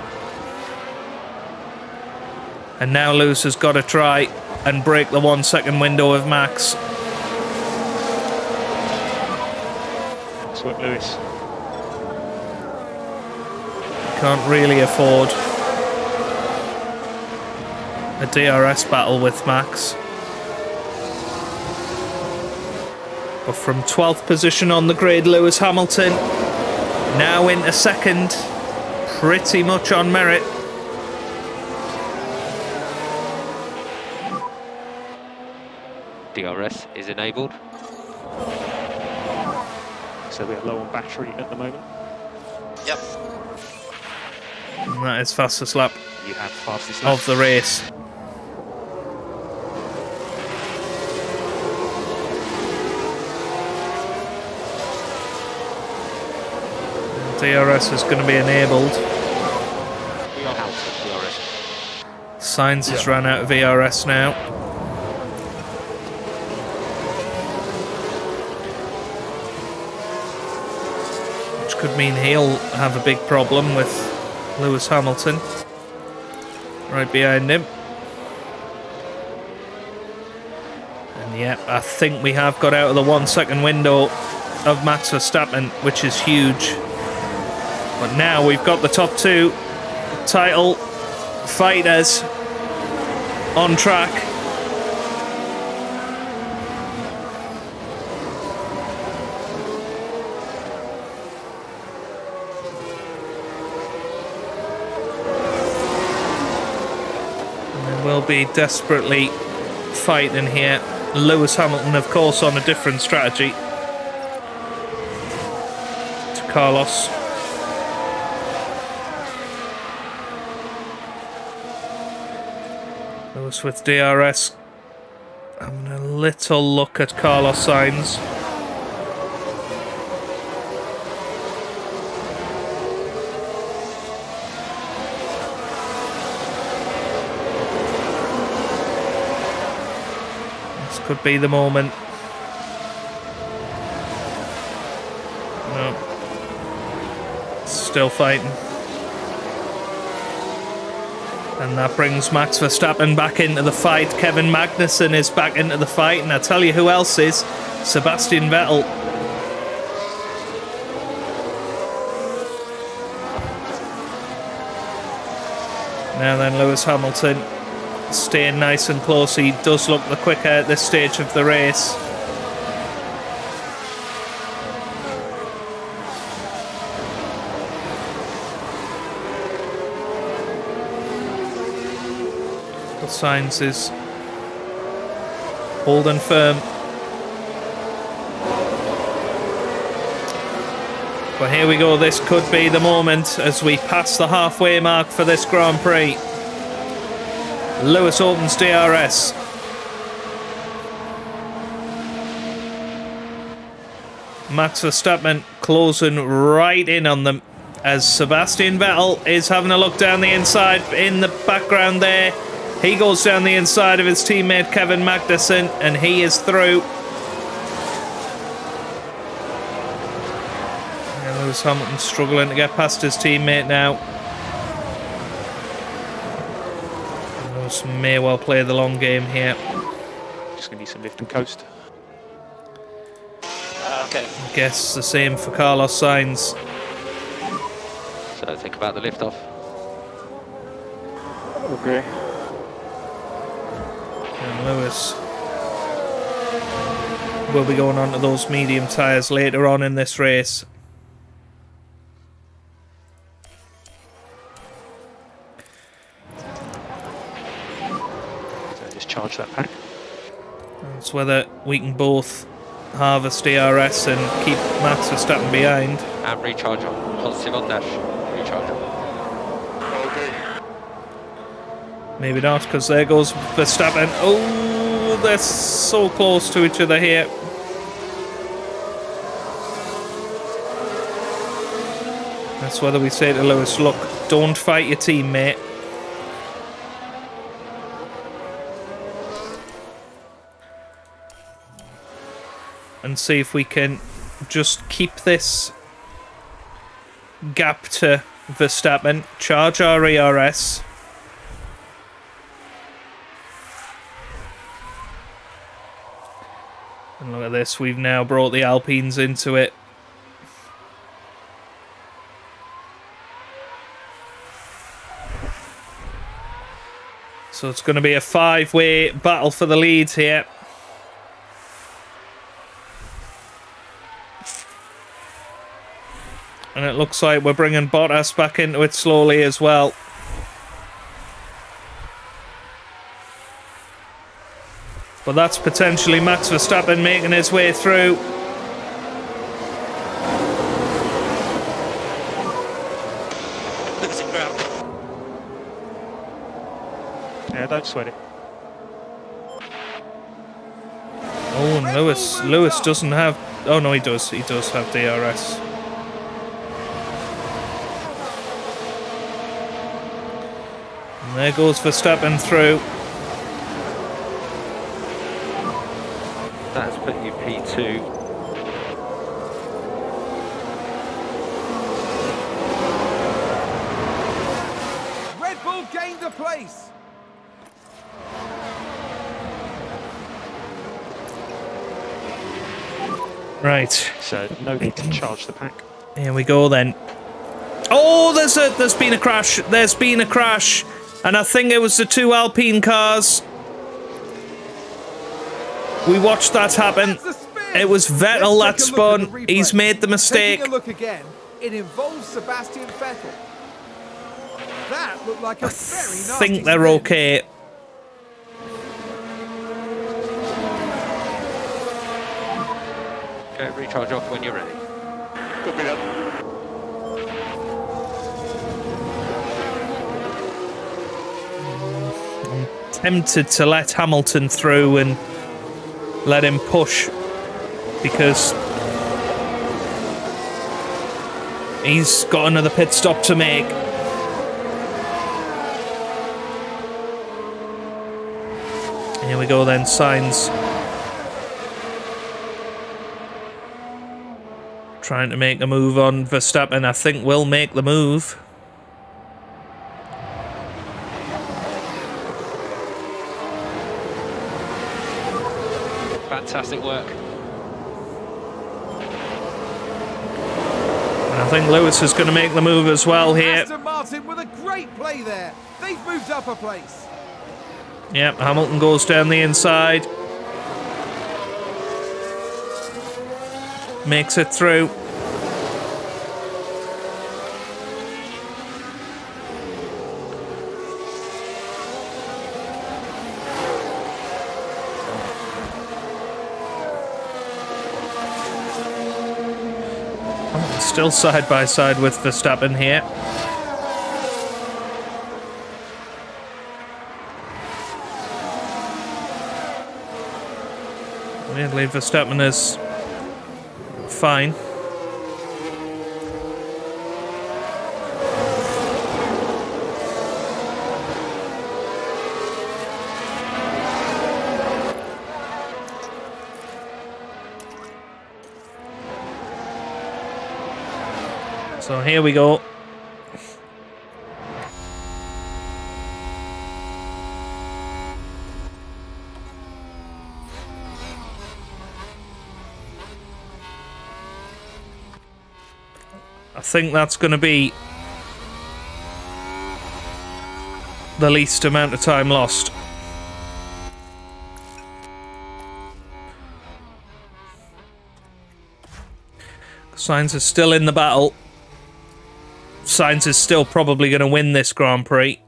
And now Lewis has got to try and break the one second window of Max. Swift Lewis. Can't really afford a DRS battle with Max. But from 12th position on the grid, Lewis Hamilton now into second, pretty much on merit. DRS is enabled. So we're low on battery at the moment. Yep. And that is fastest lap You have fastest lap. of the race. DRS is going to be enabled. We are out of DRS. Sainz has run out of VRS now. Which could mean he'll have a big problem with Lewis Hamilton. Right behind him. And yep, I think we have got out of the one second window of Max Verstappen, which is huge. But now we've got the top two title fighters on track. We'll be desperately fighting here. Lewis Hamilton, of course, on a different strategy to Carlos. With DRS. Having a little look at Carlos Sainz. This could be the moment. No. Still fighting. And that brings Max Verstappen back into the fight. Kevin Magnussen is back into the fight. And I tell you who else is Sebastian Vettel. Now then, Lewis Hamilton staying nice and close. He does look the quicker at this stage of the race. Sainz is holding firm. But here we go. This could be the moment as we pass the halfway mark for this Grand Prix. Lewis opens DRS. Max Verstappen closing right in on them as Sebastian Vettel is having a look down the inside in the background there. He goes down the inside of his teammate Kevin Magnussen and he is through. And Lewis Hamilton struggling to get past his teammate now. Lewis may well play the long game here. Just going to need some lift and coast. Uh, okay. Guess the same for Carlos Sainz. So think about the lift off. Okay. And Lewis will be going on to those medium tyres later on in this race. So just charge that pack. It's whether we can both harvest DRS and keep Max Verstappen behind. And recharge on. Positive on dash. Recharge on. Maybe not, because there goes Verstappen. Oh, they're so close to each other here. That's whether we say to Lewis, look, don't fight your teammate. And see if we can just keep this gap to Verstappen, charge our ERS. Look at this, we've now brought the Alpines into it. So it's going to be a five-way battle for the lead here. And it looks like we're bringing Bottas back into it slowly as well. But that's potentially Max Verstappen making his way through. Losing ground. Yeah, don't sweat it. Oh, and Lewis. Lewis doesn't have. Oh no, he does. He does have DRS. And there goes Verstappen through. You P2. Red Bull gained a place. Right. So no need to charge the pack. Here we go then. Oh, there's a there's been a crash. There's been a crash, and I think it was the two Alpine cars. We watched that happen. That's a spin. It was Vettel that Let's take a look at spun. He's made the mistake. Taking a look again. It involves Sebastian Vettel. That looked like a I very nasty think they're spin. okay. Go recharge off when you're ready. Copy that. Tempted to let Hamilton through and let him push because he's got another pit stop to make. Here we go then, Sainz. Trying to make a move on Verstappen, I think will make the move. Fantastic work. I think Lewis is going to make the move as well here. Aston Martin with a great play there. They've moved up a place. Yep, Hamilton goes down the inside. Makes it through. Still side by side with Verstappen here. Weirdly, Verstappen is fine. So here we go. I think that's going to be the least amount of time lost. Sainz is still in the battle. Sainz is still probably going to win this Grand Prix.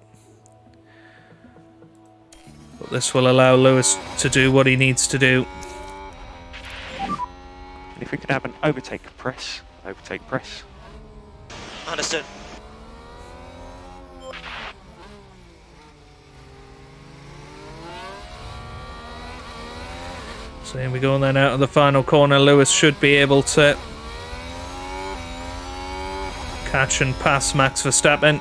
But this will allow Lewis to do what he needs to do. And if we could have an overtake press, overtake press. Understood. So here we go, and then out of the final corner, Lewis should be able to catch and pass Max Verstappen.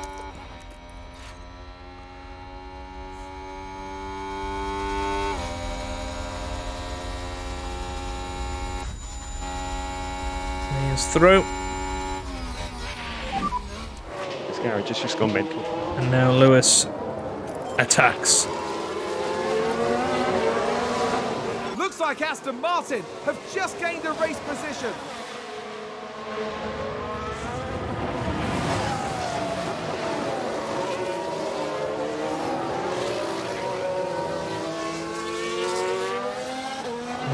He is through. This garage has just gone mental. And now Lewis attacks. Looks like Aston Martin have just gained a race position.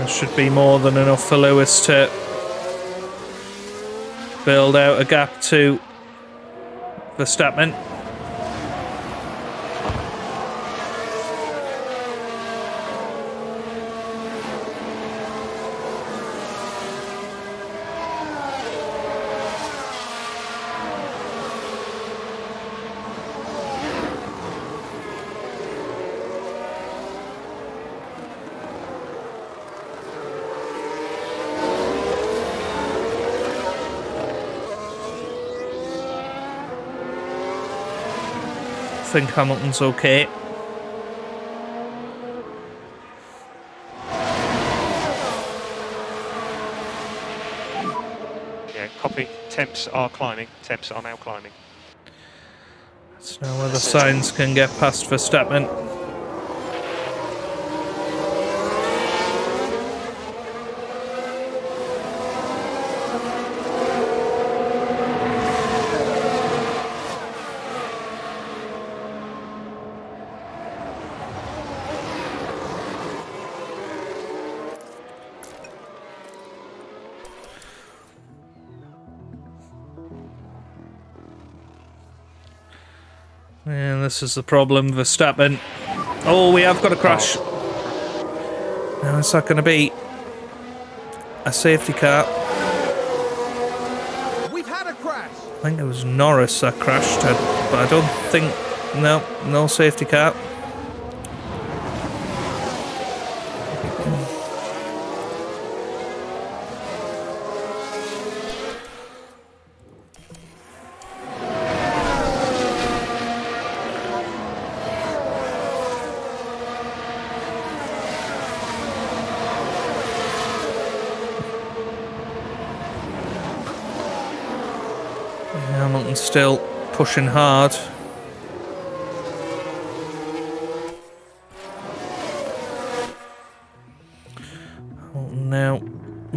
Should be more than enough for Lewis to build out a gap to Verstappen. Think Hamilton's okay. Yeah, copy. Temps are climbing. Temps are now climbing. So now whether Sainz can get past Verstappen. And this is the problem, Verstappen. Oh, we have got a crash. Now, is that going to be a safety car? We've had a crash. I think it was Norris that crashed, but I don't think. No, no safety car. Pushing hard. Hamilton now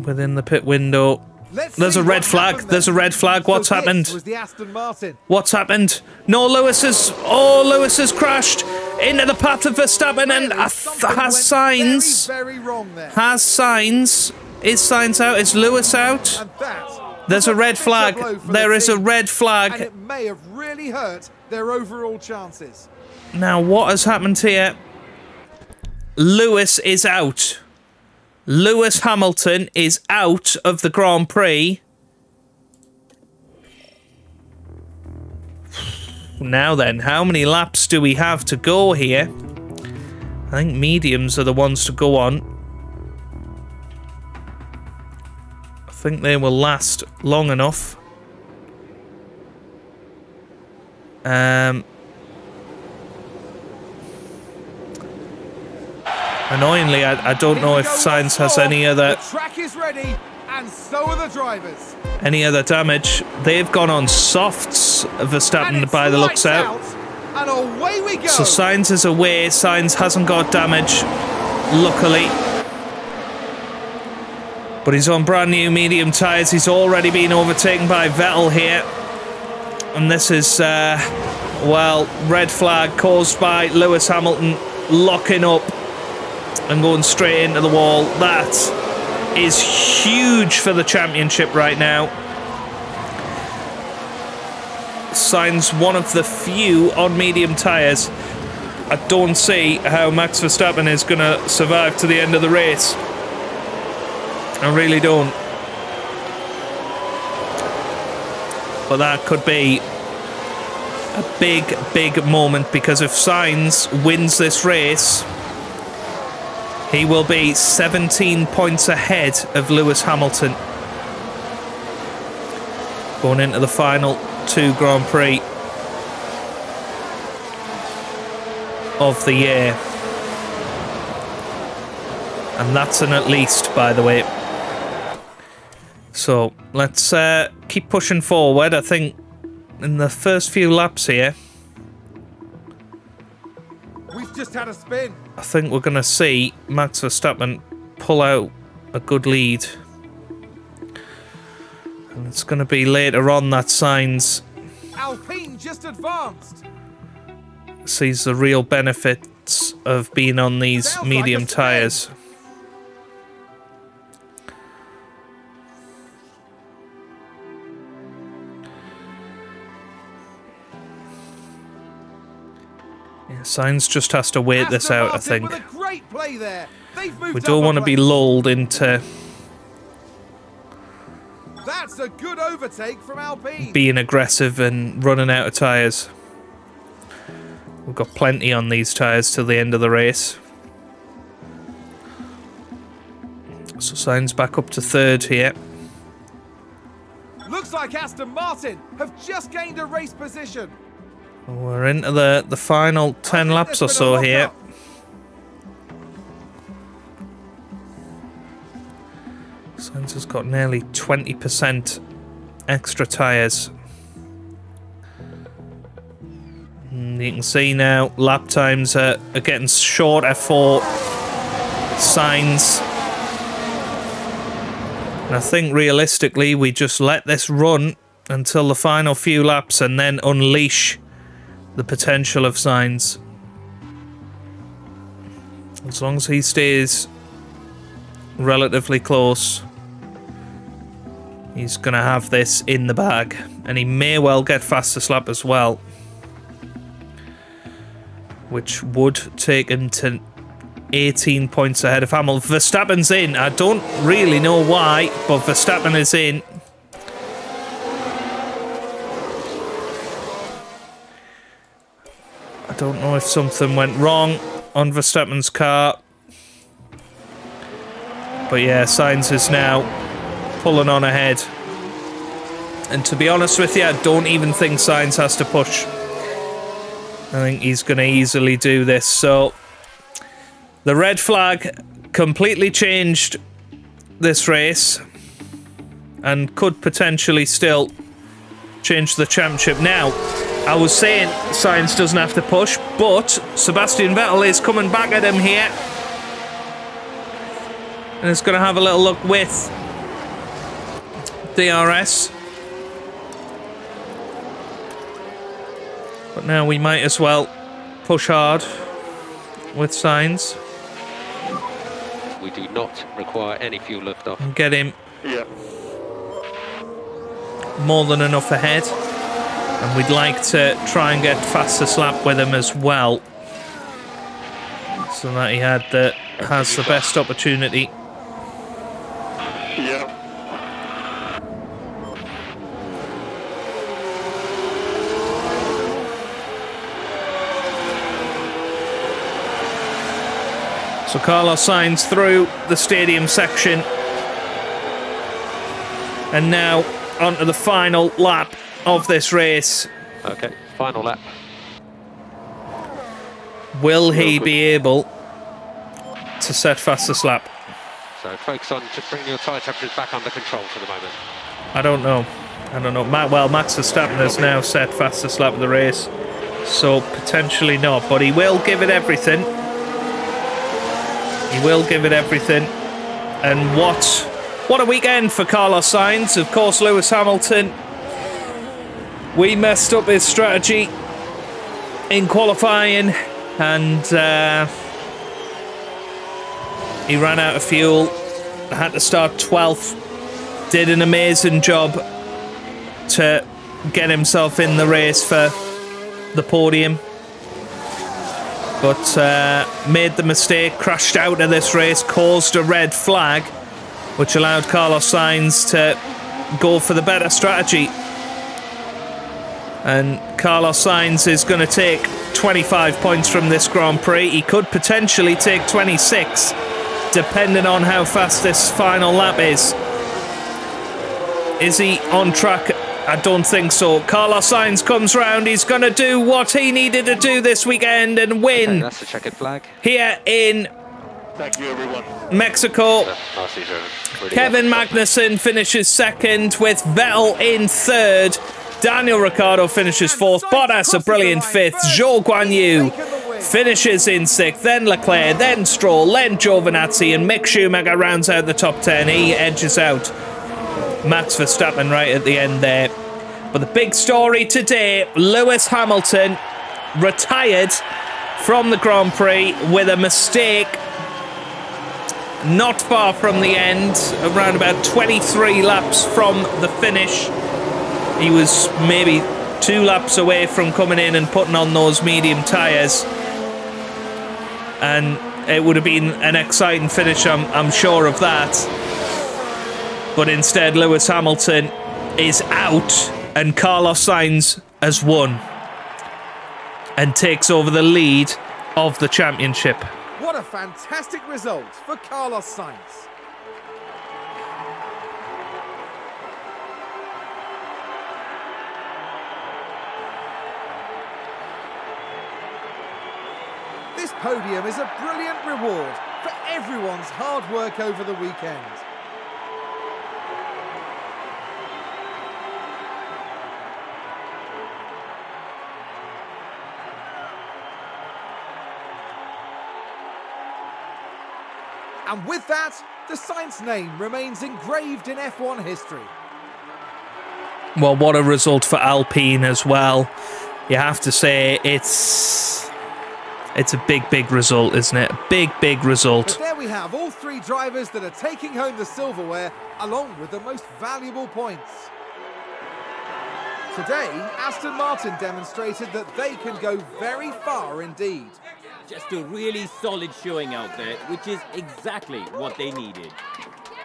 within the pit window. Let's There's a red flag. There's a red flag. What's this happened? Was the Aston Martin? What's happened? No, Lewis has. Oh, Lewis has crashed into the path of Verstappen and has Sainz. Very, very. Has Sainz. Is Sainz out? Is Lewis out? There's a red flag. There the is a red flag. Hurt their overall chances. Now, what has happened here? Lewis is out. Lewis Hamilton is out of the Grand Prix. Now then, how many laps do we have to go here? I think mediums are the ones to go on. I think they will last long enough. Um, Annoyingly, I, I don't know if Sainz has any other The track is ready, and so are the drivers. any other damage. They've gone on softs, Verstappen by the looks out. And away we go. So Sainz is away. Sainz hasn't got damage, luckily. But he's on brand new medium tyres. He's already been overtaken by Vettel here. And this is, uh, well, red flag caused by Lewis Hamilton locking up and going straight into the wall. That is huge for the championship right now. Sainz one of the few on medium tyres. I don't see how Max Verstappen is going to survive to the end of the race. I really don't. But that could be a big, big moment because if Sainz wins this race, he will be 17 points ahead of Lewis Hamilton. Going into the final two Grand Prix of the year. And that's an at least, by the way. So let's uh, keep pushing forward. I think in the first few laps here, We've just had a spin. I think we're going to see Max Verstappen pull out a good lead. And it's going to be later on that Sainz. Alpine just advanced. sees the real benefits of being on these Sounds like medium spin. tyres. Sainz just has to wait this out, I think. With a great play there. They've moved We don't want to be lulled into That's a good overtake from Alpine. being aggressive and running out of tyres. We've got plenty on these tyres till the end of the race. So Sainz back up to third here. Looks like Aston Martin have just gained a race position. We're into the, the final 10 I laps or so here. Sainz has got nearly 20% extra tyres. Mm, you can see now lap times are, are getting shorter for Sainz. And I think realistically we just let this run until the final few laps and then unleash the potential of Sainz. As long as he stays relatively close, he's going to have this in the bag. And he may well get faster slap as well. Which would take him to 18 points ahead of Hamilton. Verstappen's in. I don't really know why, but Verstappen is in. Don't know if something went wrong on Verstappen's car. But yeah, Sainz is now pulling on ahead. And to be honest with you, I don't even think Sainz has to push. I think he's going to easily do this. So the red flag completely changed this race and could potentially still change the championship. Now, I was saying Sainz doesn't have to push, but Sebastian Vettel is coming back at him here. And it's going to have a little look with DRS. But now we might as well push hard with Sainz We do not require any fuel liftoff. and get him Yeah. more than enough ahead. And we'd like to try and get faster lap with him as well. So that he had the has the best opportunity. Yeah. So Carlos Sainz through the stadium section. And now onto the final lap of this race. Okay, final lap. Will he be able to set fastest lap? So focus on just bringing your tyre temperatures back under control for the moment. I don't know. I don't know. Ma- well, Max Verstappen has now set fastest lap of the race, so potentially not. But he will give it everything. He will give it everything. And what what a weekend for Carlos Sainz. Of course, Lewis Hamilton. We messed up his strategy in qualifying, and uh, he ran out of fuel. Had to start 12th did an amazing job to get himself in the race for the podium. But uh, made the mistake, crashed out of this race, caused a red flag, which allowed Carlos Sainz to go for the better strategy. And Carlos Sainz is going to take 25 points from this Grand Prix. He could potentially take 26, depending on how fast this final lap is. Is he on track I don't think so. Carlos Sainz comes round. He's going to do what he needed to do this weekend and Okay, win that's the checkered flag. here in Thank you, everyone. Mexico. The RC driven. Really Kevin well. Magnussen finishes second with Vettel in third. Daniel Ricciardo finishes fourth. Bottas a brilliant fifth. Zhou Guanyu finishes in sixth. Then Leclerc, then Stroll, then Giovinazzi, and Mick Schumacher rounds out the top ten. He edges out Max Verstappen right at the end there. But the big story today: Lewis Hamilton retired from the Grand Prix with a mistake not far from the end, around about 23 laps from the finish. He was maybe two laps away from coming in and putting on those medium tyres. And it would have been an exciting finish, I'm, I'm sure of that. But instead, Lewis Hamilton is out, and Carlos Sainz has won and takes over the lead of the championship. What a fantastic result for Carlos Sainz. This podium is a brilliant reward for everyone's hard work over the weekend. And with that, the Sainz name remains engraved in F1 history. Well, what a result for Alpine as well. You have to say it's it's a big, big result, isn't it? A big, big But result. there we have all three drivers that are taking home the silverware along with the most valuable points. Today, Aston Martin demonstrated that they can go very far indeed. Just a really solid showing out there, which is exactly what they needed.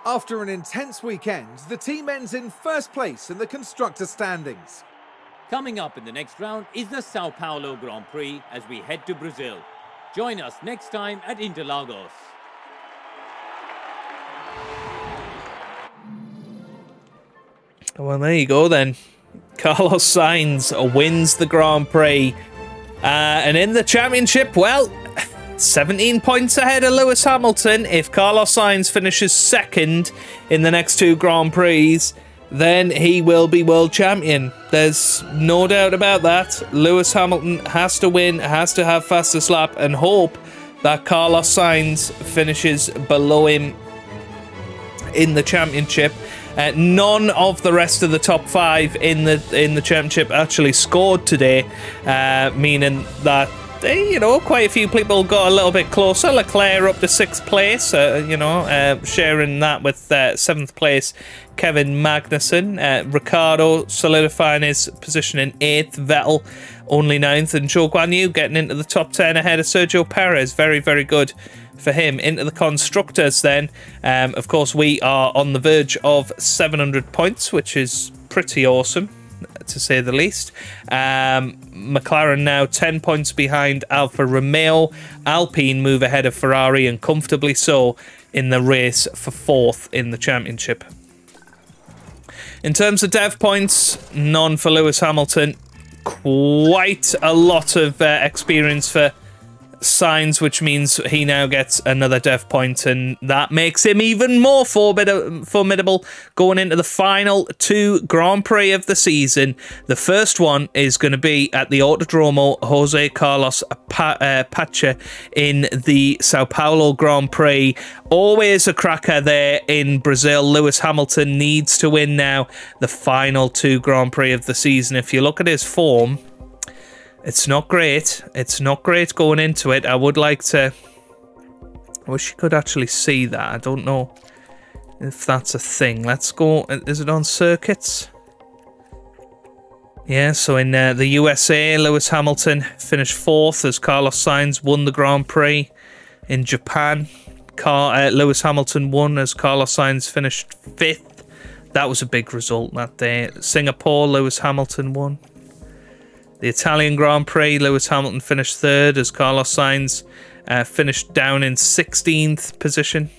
After an intense weekend, the team ends in first place in the constructor standings. Coming up in the next round is the Sao Paulo Grand Prix as we head to Brazil. Join us next time at Interlagos. Well, there you go then. Carlos Sainz wins the Grand Prix. Uh, and in the championship, well, 17 points ahead of Lewis Hamilton. If Carlos Sainz finishes second in the next two Grand Prix, then he will be world champion. There's no doubt about that. Lewis Hamilton has to win, has to have fastest lap, and hope that Carlos Sainz finishes below him in the championship. Uh, none of the rest of the top five in the in the championship actually scored today, uh, meaning that you know quite a few people got a little bit closer. Leclerc up to sixth place, uh, you know, uh, sharing that with uh, seventh place Kevin Magnussen. Uh, Ricciardo solidifying his position in eighth. Vettel only ninth, and Zhou Guanyu getting into the top ten ahead of Sergio Perez. Very very good for him into the constructors then um, of course we are on the verge of 700 points which is pretty awesome to say the least. Um, mclaren now 10 points behind alfa romeo. Alpine move ahead of ferrari and comfortably so in the race for fourth in the championship. In terms of dev points none for lewis hamilton. Quite a lot of uh, experience for Sainz, which means he now gets another dev point, and that makes him even more formid- formidable going into the final two Grand Prix of the season. The first one is going to be at the Autodromo Jose Carlos pa- uh, Pacha in the Sao Paulo Grand Prix. Always a cracker there in Brazil. Lewis Hamilton needs to win now the final two Grand Prix of the season. If you look at his form, it's not great. It's not great going into it. I would like to. I wish you could actually see that. I don't know if that's a thing. Let's go. Is it on circuits? Yeah, so in uh, the USA, Lewis Hamilton finished fourth as Carlos Sainz won the Grand Prix. In Japan, Car- uh, Lewis Hamilton won as Carlos Sainz finished fifth. That was a big result that day. Singapore, Lewis Hamilton won. The Italian Grand Prix, Lewis Hamilton finished third as Carlos Sainz uh, finished down in 16th position.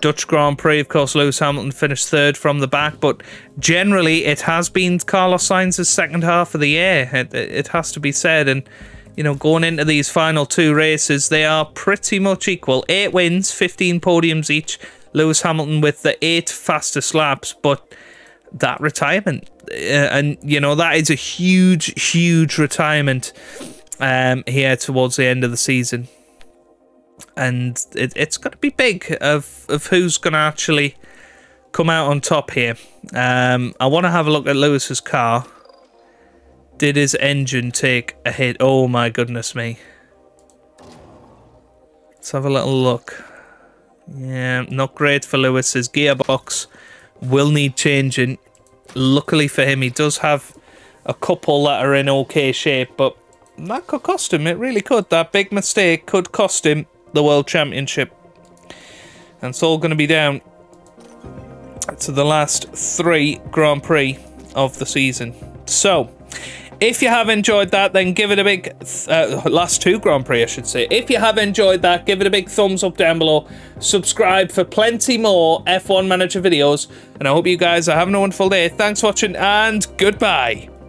Dutch Grand Prix, of course, Lewis Hamilton finished third from the back, but generally it has been Carlos Sainz's second half of the year. It, it has to be said, and you know, going into these final two races, they are pretty much equal. Eight wins, 15 podiums each. Lewis Hamilton with the eight fastest laps, but that retirement, and you know, that is a huge, huge retirement um, here towards the end of the season and it, it's going to be big of of who's going to actually come out on top here. Um, I want to have a look at Lewis's car. Did his engine take a hit? Oh my goodness me. Let's have a little look. Yeah, not great for Lewis's gearbox will need changing. Luckily for him, he does have a couple that are in okay shape, but that could cost him. It really could. That big mistake could cost him the World Championship. And it's all going to be down to the last three Grand Prix of the season. So, if you have enjoyed that, then give it a big... Uh, last two Grand Prix, I should say. If you have enjoyed that, give it a big thumbs up down below. Subscribe for plenty more F1 Manager videos. And I hope you guys are having a wonderful day. Thanks for watching, and goodbye.